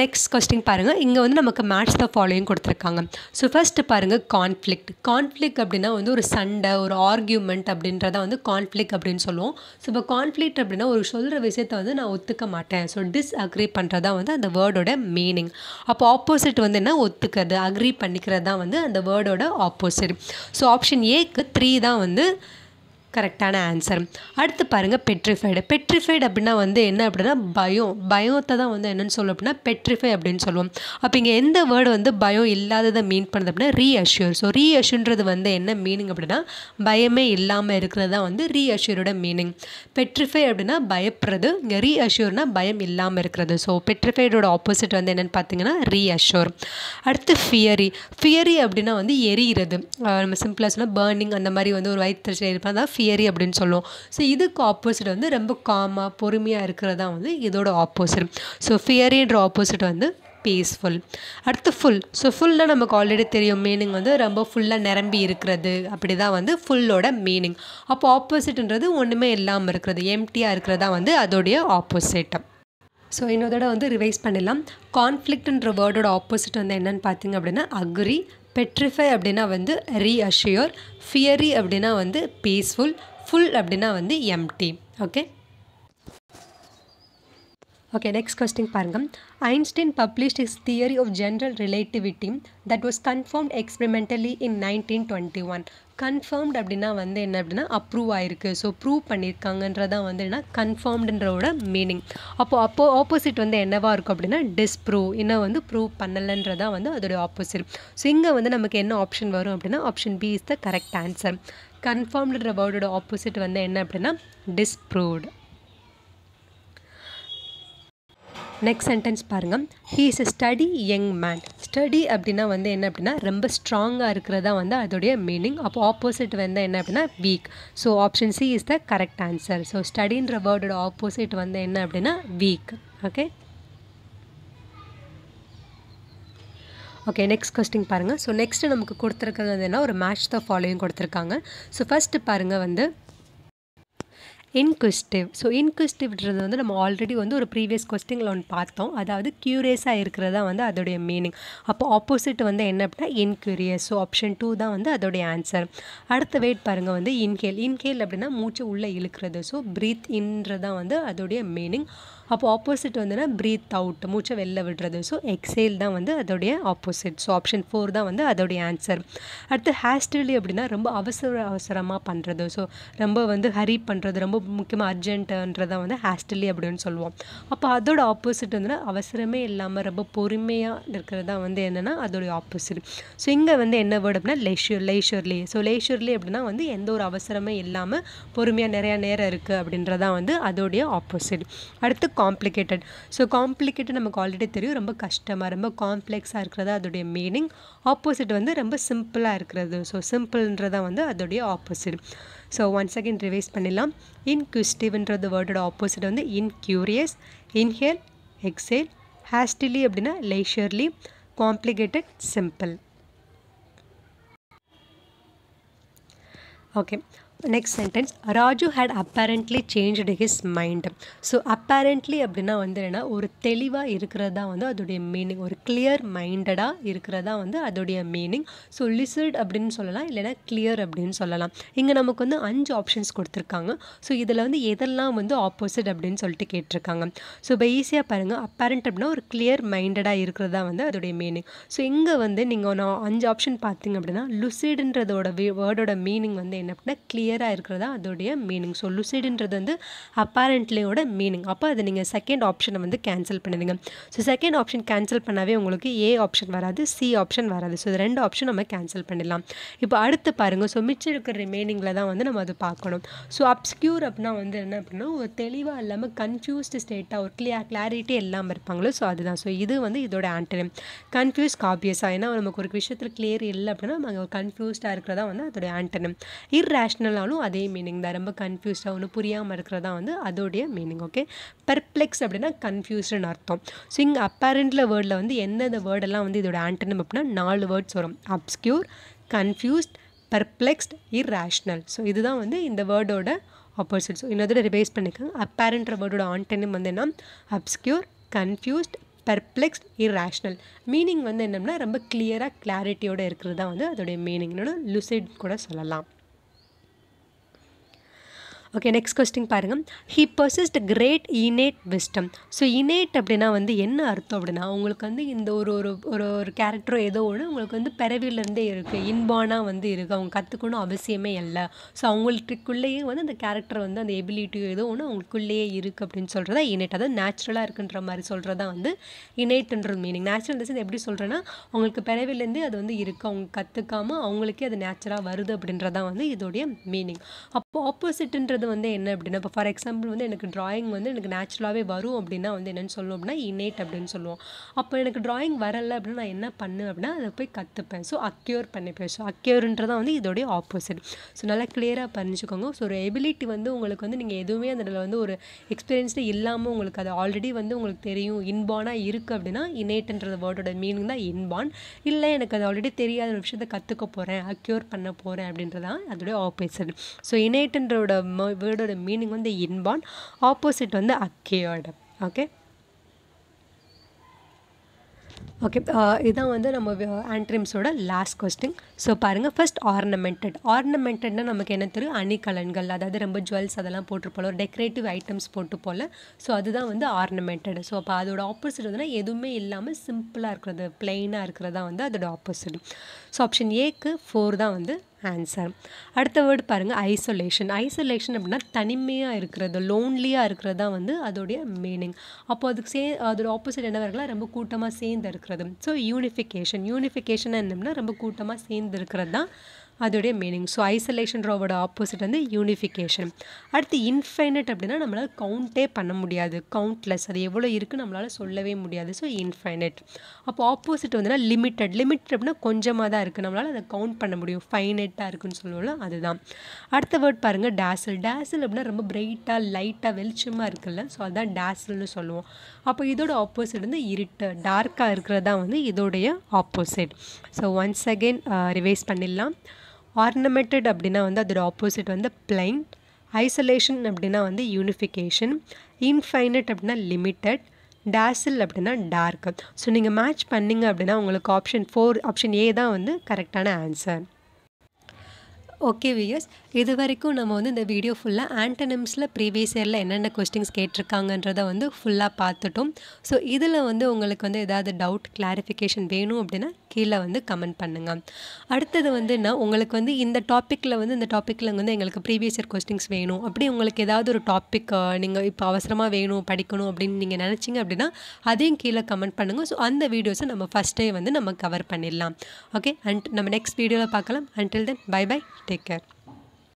next question பாருங்கள் இங்கே வந்து நமக்கு மேட்ச் த ஃபாலோயிங் கொடுத்துருக்காங்க. ஸோ ஃபஸ்ட்டு பாருங்கள் கான்ஃப்ளிக்ட் கான்ஃப்ளிக் அப்படின்னா வந்து ஒரு சண்டை ஒரு ஆர்கியூமெண்ட் அப்படின்றத வந்து கான்ஃப்ளிக் அப்படின்னு சொல்லுவோம். ஸோ இப்போ கான்ஃப்ளிக்ட் அப்படின்னா ஒரு சொல்கிற விஷயத்தை வந்து நான் ஒத்துக்க மாட்டேன். ஸோ டிஸ்அக்ரி பண்ணுறதா வந்து அந்த வேர்டோட மீனிங் அப்போ ஆப்போசிட் வந்து என்ன? ஒத்துக்கிறது அக்ரி பண்ணிக்கிறது தான் வந்து அந்த வேர்டோட ஆப்போசிட் ஸோ ஆப்ஷன் ஏக்கு த்ரீ தான் வந்து கரெக்டான ஆன்சர் அடுத்து பாருங்கள் பெட்ரிஃபைடு பெட்ரிஃபைடு அப்படின்னா வந்து என்ன அப்படின்னா பயம் பயத்தை தான் வந்து என்னென்னு சொல்லுவோம் அப்படின்னா பெட்ரிஃபை அப்படின்னு சொல்லுவோம். அப்போ இங்கே எந்த வேர்டு வந்து பயம் இல்லாததை மீன் பண்ணுது அப்படின்னா ரீஅஷ்யூர் ஸோ ரீஅஷ்யூன்றது வந்து என்ன மீனிங் அப்படின்னா பயமே இல்லாமல் இருக்கிறது தான் வந்து ரீஅஷ்யூரோட மீனிங் பெட்ரிஃபை அப்படின்னா பயப்படுறது. இங்கே ரீஅஷ்யூர்னா பயம் இல்லாமல் இருக்கிறது. ஸோ பெட்ரிஃபைடோட ஆப்போசிட் வந்து என்னென்னு பார்த்தீங்கன்னா ரீஅஷ்யூர் அடுத்து ஃபியரி ஃபியரி அப்படின்னா வந்து எரியிறது. நம்ம சிம்பிளாக சொன்னால் பேர்னிங் அந்த மாதிரி வந்து ஒரு வயிற்று இருப்பாங்க தான் ஃபியரி அப்படின்னு சொல்லுவோம். ஸோ இதுக்கு ஆப்போசிட் வந்து ரொம்ப காமாக பொறுமையாக இருக்கிறதா வந்து இதோட ஆப்போசிட் ஸோ ஃபியரின்ற ஆப்போசிட் வந்து பீஸ்ஃபுல் அடுத்து ஃபுல் ஸோ ஃபுல்லாக நமக்கு ஆல்ரெடி தெரியும். மீனிங் வந்து ரொம்ப ஃபுல்லாக நிரம்பி இருக்கிறது. அப்படி தான் வந்து ஃபுல்லோட மீனிங் அப்போ ஆப்போசிட்ன்றது ஒன்றுமே இல்லாமல் இருக்கிறது. எம்டியாக இருக்கிறதா வந்து அதோடைய ஆப்போசிட் ஸோ இன்னொரு வந்து ரிவைஸ் பண்ணிடலாம். கான்ஃப்ளிக்ட்ன்ற வேர்டோட ஆப்போசிட் வந்து என்னென்னு பார்த்தீங்க அப்படின்னா அக்ரி பெட்ரிஃபை அப்படின்னா வந்து ரீஅஷ்யூர் ஃபியரி அப்படின்னா வந்து பீஸ்ஃபுல் ஃபுல் அப்படின்னா வந்து empty okay okay next question பாருங்கள் Einstein published is theory of general relativity that was confirmed experimentally in nineteen twenty one confirmed அப்படின்னா வந்து என்ன அப்படின்னா அப்ரூவ் ஆயிருக்கு. ஸோ ப்ரூவ் பண்ணியிருக்காங்கன்றதான் வந்து என்ன? கன்ஃபார்ம்டுன்றோட மீனிங் அப்போ அப்போ ஆப்போசிட் வந்து என்னவாக இருக்கும் அப்படின்னா டிஸ்ப்ரூவ் இன்னும் வந்து ப்ரூவ் பண்ணலைன்றதான் வந்து அதோடைய ஆப்போசிட் ஸோ இங்கே வந்து நமக்கு என்ன ஆப்ஷன் வரும் அப்படின்னா option B is the correct answer கன்ஃபார்ம்டுன்ற வேர்டோட ஆப்போசிட் வந்து என்ன அப்படின்னா டிஸ்ப்ரூவ்டு நெக்ஸ்ட் சென்டென்ஸ் பாருங்கள் he is a sturdy young man sturdy அப்படின்னா வந்து என்ன அப்படின்னா ரொம்ப ஸ்ட்ராங்காக இருக்கிறதா வந்து அதோடைய மீனிங் அப்போ ஆப்போசிட் வந்து என்ன அப்படின்னா weak so option C is the correct answer so ஸ்டடின்ற வேர்டோட ஆப்போசிட் வந்து என்ன அப்படின்னா weak okay okay next question பாருங்கள் ஸோ நெக்ஸ்ட்டு நமக்கு கொடுத்துருக்கிறது வந்து என்ன? ஒரு மேட்ச் த ஃபாலோயிங் கொடுத்துருக்காங்க. ஸோ ஃபஸ்ட்டு பாருங்கள் வந்து இன்குஸ்டிவ் ஸோ இன்குஸ்டிவ்ன்றது வந்து நம்ம ஆல்ரெடி வந்து ஒரு ப்ரீவியஸ் கொஸ்டினில் ஒன்று பார்த்தோம். அதாவது க்யூரியஸாக இருக்கிறது தான் வந்து அதோடைய மீனிங் அப்போ ஆப்போசிட் வந்து என்ன அப்படின்னா இன்க்யூரியஸ் ஸோ ஆப்ஷன் டூ தான் வந்து அதோடைய ஆன்சர் அடுத்த வெயிட் பாருங்கள் வந்து இன்ஹேல் இன்ஹேல் அப்படின்னா மூச்சு உள்ளே இழுக்கிறது. ஸோ ப்ரீத் இன்றது வந்து அதோடைய மீனிங் அப்போ ஆப்போசிட் வந்துன்னா ப்ரீத் அவுட் மூச்சை வெளில விடுறது. ஸோ எக்ஸேல் தான் வந்து அதோடைய ஆப்போசிட் ஸோ ஆப்ஷன் ஃபோர் தான் வந்து அதோடைய ஆன்சர் அடுத்து ஹேஸ்டிலி அப்படின்னா ரொம்ப அவசர அவசரமாக பண்ணுறது ஸோ ரொம்ப வந்து ஹரி பண்ணுறது ரொம்ப முக்கியமாக அர்ஜென்ட்டுன்றதான் வந்து ஹேஸ்டிலி அப்படின்னு சொல்லுவோம். அப்போ அதோட ஆப்போசிட் வந்துன்னா அவசரமே இல்லாமல் ரொம்ப பொறுமையாக இருக்கிறது தான் வந்து என்னென்னா அதோடைய ஆப்போசிட் ஸோ இங்கே வந்து என்ன வேர்டு அப்படின்னா லேஷூர் லேஷூர்லி ஸோ லேஷூர்லி அப்படின்னா வந்து எந்த ஒரு அவசரமே இல்லாமல் பொறுமையாக நிறையா நேரம் இருக்குது அப்படின்றதான் வந்து அதோடைய ஆப்போசிட் அடுத்து காம்ப்ளிகேட்டட் ஸோ காம்ப்ளிகேட்டட் நமக்கு ஆல்ரெடி தெரியும். ரொம்ப கஷ்டமாக ரொம்ப காம்ப்ளெக்ஸாக இருக்கிறது அதோடைய மீனிங் ஆப்போசிட் வந்து ரொம்ப சிம்பிளாக இருக்கிறது. ஸோ சிம்பிள்ன்றதான் வந்து அதோடைய opposite so once again revise பண்ணிடலாம். இன்க்யூஸ்டிவ்ன்றது வேர்டோட ஆப்போசிட் வந்து இன்க்யூரியஸ் இன்ஹேல் எக்ஸேல் ஹேஸ்டிலி அப்படின்னா leisurely complicated simple okay next sentence Raju had apparently changed his mind so apparently அப்படின்னா வந்து என்னென்னா ஒரு தெளிவாக இருக்கிறதா வந்து அதோடைய மீனிங் ஒரு கிளியர் மைண்டடாக இருக்கிறதா வந்து அதோடைய மீனிங் ஸோ லிசர்ட் அப்படின்னு சொல்லலாம் இல்லைனா கிளியர் அப்படின்னு சொல்லலாம். இங்கே நமக்கு வந்து அஞ்சு ஆப்ஷன்ஸ் கொடுத்துருக்காங்க. ஸோ இதில் வந்து எதெல்லாம் வந்து ஆப்போசிட் அப்படின்னு சொல்லிட்டு கேட்டிருக்காங்க. ஸோ இப்போ ஈஸியாக பாருங்கள் அப்பேரண்ட் அப்படின்னா ஒரு கிளியர் மைண்டடாக இருக்கிறதா வந்து அதோடைய மீனிங் ஸோ இங்கே வந்து நீங்கள் நான் அஞ்சு ஆப்ஷன் பார்த்தீங்க அப்படின்னா லுசிடுன்றதோட வேர்டோட மீனிங் வந்து என்ன அப்படின்னா கிளியராக இருக்கிறதா? அதோடைய மீனிங் ஸோ லுசிடுன்றது வந்து அப்பாரண்ட்லியோட மீனிங் அப்போ அதை நீங்கள் செகண்ட் ஆப்ஷனை வந்து கேன்சல் பண்ணிடுங்க. ஸோ செகண்ட் ஆப்ஷன் கேன்சல் பண்ணாவே உங்களுக்கு ஏ ஆப்ஷன் வராது சி ஆப்ஷன் வராது. ஸோ இது ரெண்டு ஆப்ஷன் நம்ம கேன்சல் பண்ணிடலாம். இப்போ அடுத்து பாருங்கள் ஸோ மிச்சம் இருக்கிற ரிமைனிங்கில் தான் வந்து நம்ம அதை பார்க்கணும். ஸோ அப்ஸ்க்யூர் அப்படின்னா வந்து என்ன அப்படின்னா ஒரு தெளிவாக இல்லாமல் கன்ஃபியூஸ்டு ஸ்டேட்டாக ஒரு கிளியர் கிளாரிட்டி இல்லாமல் இருப்பாங்களோ ஸோ அதுதான். ஸோ இது வந்து இதோட ஆன்டனிம் கன்ஃபியூஸ் காபியஸாக ஏன்னா நமக்கு ஒரு விஷயத்தில் கிளியர் இல்லை அப்படின்னா நம்ம கன்ஃபியூஸ்டாக இருக்கிறதா வந்து அதோடைய ஆன்டனிம் இர்ரேஷ்னலாலும் அதே மீனிங் தான். ரொம்ப கன்ஃபியூஸ்டாக ஒன்று புரியாமல் இருக்கிறதா வந்து அதோடைய மீனிங் ஓகே பெர்ப்ளெக்ஸ் அப்படின்னா கன்ஃபியூஸ்டுன்னு அர்த்தம். ஸோ இங்கே அப்பேரண்டில் வேர்டில் வந்து எந்தெந்த வேர்டெல்லாம் வந்து இதோட ஆண்டனம் அப்படின்னா நாலு வேர்ட்ஸ் வரும். Obscure confused perplexed irrational so இதுதான் வந்து இந்த வேர்டோட ஆப்போசிட் ஸோ இன்னொரு ரிவைஸ் பண்ணிக்கோங்க. அப்பேரண்ட்ற வேர்டோட ஆன்டனிம் வந்து என்ன? Obscure confused perplexed irrational meaning வந்து என்னென்னா ரொம்ப கிளியராக கிளாரிட்டியோடு இருக்கிறது தான் வந்து அதோடைய மீனிங் இன்னொன்று லுசிட் கூட சொல்லலாம். ஓகே நெக்ஸ்ட் கொஸ்டின் பாருங்கள் he possessed great innate wisdom so innate அப்படின்னா வந்து என்ன அர்த்தம் அப்படின்னா உங்களுக்கு வந்து இந்த ஒரு ஒரு ஒரு ஒரு கேரக்டரோ ஏதோ ஒன்று உங்களுக்கு வந்து பிறவிலேருந்தே இருக்குது இன்பானாக வந்து இருக்குது அவங்க கற்றுக்கணும் அவசியமே இல்லை. ஸோ அவங்களுக்குள்ளேயே வந்து அந்த கேரக்டர் வந்து அந்த எபிலிட்டியோ ஏதோ ஒன்று அவங்களுக்குள்ளேயே இருக்குது அப்படின்னு சொல்கிறதா இனேட் அதாவது நேச்சுரலாக இருக்குன்ற மாதிரி சொல்கிறதா வந்து இனேட்ன்ற மீனிங் நேச்சுரல் டிசைன் எப்படி சொல்கிறேன்னா அவங்களுக்கு பிறவிலேருந்தே அது வந்து இருக்குது அவங்க கற்றுக்காமல் அவங்களுக்கே அது நேச்சுரலாக வருது அப்படின்றதான் வந்து இதோடைய மீனிங் அப்போ ஆப்போசிட்ன்றது வந்து என்ன அப்படின்னா இப்போ ஃபார் எக்ஸாம்பிள் வந்து எனக்கு ட்ராயிங் வந்து எனக்கு நேச்சுரலாகவே வரும் அப்படின்னா வந்து என்னென்னு சொல்லுவோம் அப்படின்னா இன்னேட் அப்படின்னு சொல்லுவோம். அப்போ எனக்கு ட்ராயிங் வரலை அப்படின்னா நான் என்ன பண்ணுவேன் அப்படின்னா அதை போய் கற்றுப்பேன் ஸோ அக்யூர் பண்ணிப்பேன். ஸோ அக்யூர்ன்றதான் வந்து இதோடைய ஆப்போசிட் ஸோ நல்லா கிளியராக பண்ணிச்சுக்கோங்க ஸோ ஒரு எபிலிட்டி வந்து உங்களுக்கு வந்து நீங்கள் எதுவுமே அதில் வந்து ஒரு எக்ஸ்பீரியன்ஸே இல்லாமல் உங்களுக்கு அது ஆல்ரெடி வந்து உங்களுக்கு தெரியும். இன்பானாக இருக்குது அப்படின்னா இன்னேட்ன்ற வேர்டோட மீனிங் தான் இன்பான் இல்லை எனக்கு அது ஆல்ரெடி தெரியாத ஒரு விஷயத்தை கற்றுக்க போகிறேன் அக்யூர் பண்ண போகிறேன் அப்படின்றதான் அதோடைய ஆப்போசிட் ஸோ இனேட்டுன்றோட வேர்டோட மீனிங் வந்து இன்பான் ஆப்போசிட் வந்து அக்கேர்டு ஓகே ஓகே uh, இதுதான் வந்து நம்ம ஆண்ட்ரிம்ஸோட லாஸ்ட் கொஸ்டின் ஸோ பாருங்கள் ஃபஸ்ட் ஆர்னமெண்டட் ஆர்னமெண்டட்னா நமக்கு என்ன தெரியும்? அணிகலன்கள் அதாவது ரொம்ப ஜுவல்ஸ் அதெல்லாம் போட்டு ஒரு டெக்கரேட்டிவ் ஐட்டம்ஸ் போட்டு போல ஸோ அதுதான் வந்து ஆர்னமெண்டட் ஸோ அப்போ அதோட ஆப்போசிட் வந்துன்னா எதுவுமே இல்லாமல் சிம்பிளாக இருக்கிறது பிளெயினாக இருக்கிறதா வந்து அதோட ஆப்போசிட் ஸோ ஆப்ஷன் ஏக்கு ஃபோர் தான் வந்து ஆன்சர் அடுத்த வேர்டு பாருங்கள் ஐசோலேஷன் ஐசோலேஷன் அப்படின்னா தனிமையாக இருக்கிறது லோன்லியாக இருக்கிறது தான் வந்து அதோடைய மீனிங் அப்போ அதுக்கு சே அதோட ஆப்போசிட் என்ன வரலாம் ரொம்ப கூட்டமாக சேர்ந்து இருக்கிறது. ஸோ யூனிஃபிகேஷன் யூனிஃபிகேஷன் என்னம்னா ரொம்ப கூட்டமாக சேர்ந்து இருக்கிறது தான் அதோடைய மீனிங் ஸோ ஐசோலேஷன் ரோவோட ஆப்போசிட் வந்து யூனிஃபிகேஷன் அடுத்து இன்ஃபைனட் அப்படின்னா நம்மளால் கவுண்டே பண்ண முடியாது. கவுண்ட்லெஸ் அது எவ்வளோ இருக்குன்னு நம்மளால் சொல்லவே முடியாது. ஸோ இன்ஃபைனட் அப்போ ஆப்போசிட் வந்துன்னா லிமிட்டட் லிமிட்டட் அப்படின்னா கொஞ்சமாக தான் இருக்குது நம்மளால் அதை கவுண்ட் பண்ண முடியும். ஃபைனட்டாக இருக்குன்னு சொல்லுவோம்ல அதுதான். அடுத்த வேர்ட் பாருங்கள் டேசில் டேசில் அப்படின்னா ரொம்ப பிரைட்டாக லைட்டாக வெளிச்சமாக இருக்குல்ல. ஸோ அதுதான் டேசில்னு சொல்லுவோம். அப்போ இதோட ஆப்போசிட் வந்து இருட்டு. டார்க்காக இருக்கிறது தான் வந்து இதோடைய opposite so once again revise பண்ணிடலாம். ஆர்னமெண்டட் அப்படின்னா வந்து அதோட ஆப்போசிட் வந்து பிளைன் ஐசோலேஷன் அப்படின்னா வந்து யூனிஃபிகேஷன் இன்ஃபைனட் அப்படின்னா லிமிட்டட் டேசில் அப்படின்னா டார்க் ஸோ நீங்கள் மேட்ச் பண்ணிங்க அப்படின்னா உங்களுக்கு ஆப்ஷன் ஃபோர் ஆப்ஷன் ஏ தான் வந்து கரெக்டான ஆன்சர் ஓகே வியர்ஸ் இது வரைக்கும் நம்ம வந்து இந்த வீடியோ ஃபுல்லாக ஆண்டனிம்ஸில் ப்ரீவியஸ் இயரில் என்னென்ன கொஸ்டின்ஸ் கேட்டிருக்காங்கன்றதை வந்து ஃபுல்லாக பார்த்துட்டோம். ஸோ இதில் வந்து உங்களுக்கு வந்து ஏதாவது டவுட் கிளாரிஃபிகேஷன் வேணும் அப்படின்னா கீழே வந்து கமெண்ட் பண்ணுங்கள் அடுத்தது வந்து என்ன? உங்களுக்கு வந்து இந்த டாப்பிக்கில் வந்து இந்த டாப்பிக்கில் வந்து எங்களுக்கு ப்ரீவியஸ் இயர் கொஸ்டின்ஸ் வேணும். அப்படி உங்களுக்கு ஏதாவது ஒரு டாபிக் நீங்கள் இப்போ அவசரமாக வேணும் படிக்கணும் அப்படின்னு நீங்கள் நினச்சிங்க அப்படின்னா அதையும் கீழே கமெண்ட் பண்ணுங்கள் ஸோ அந்த வீடியோஸை நம்ம ஃபஸ்ட்டே வந்து நம்ம கவர் பண்ணிடலாம். ஓகே அண்ட் நம்ம நெக்ஸ்ட் வீடியோவில் பார்க்கலாம். Until then bye bye take care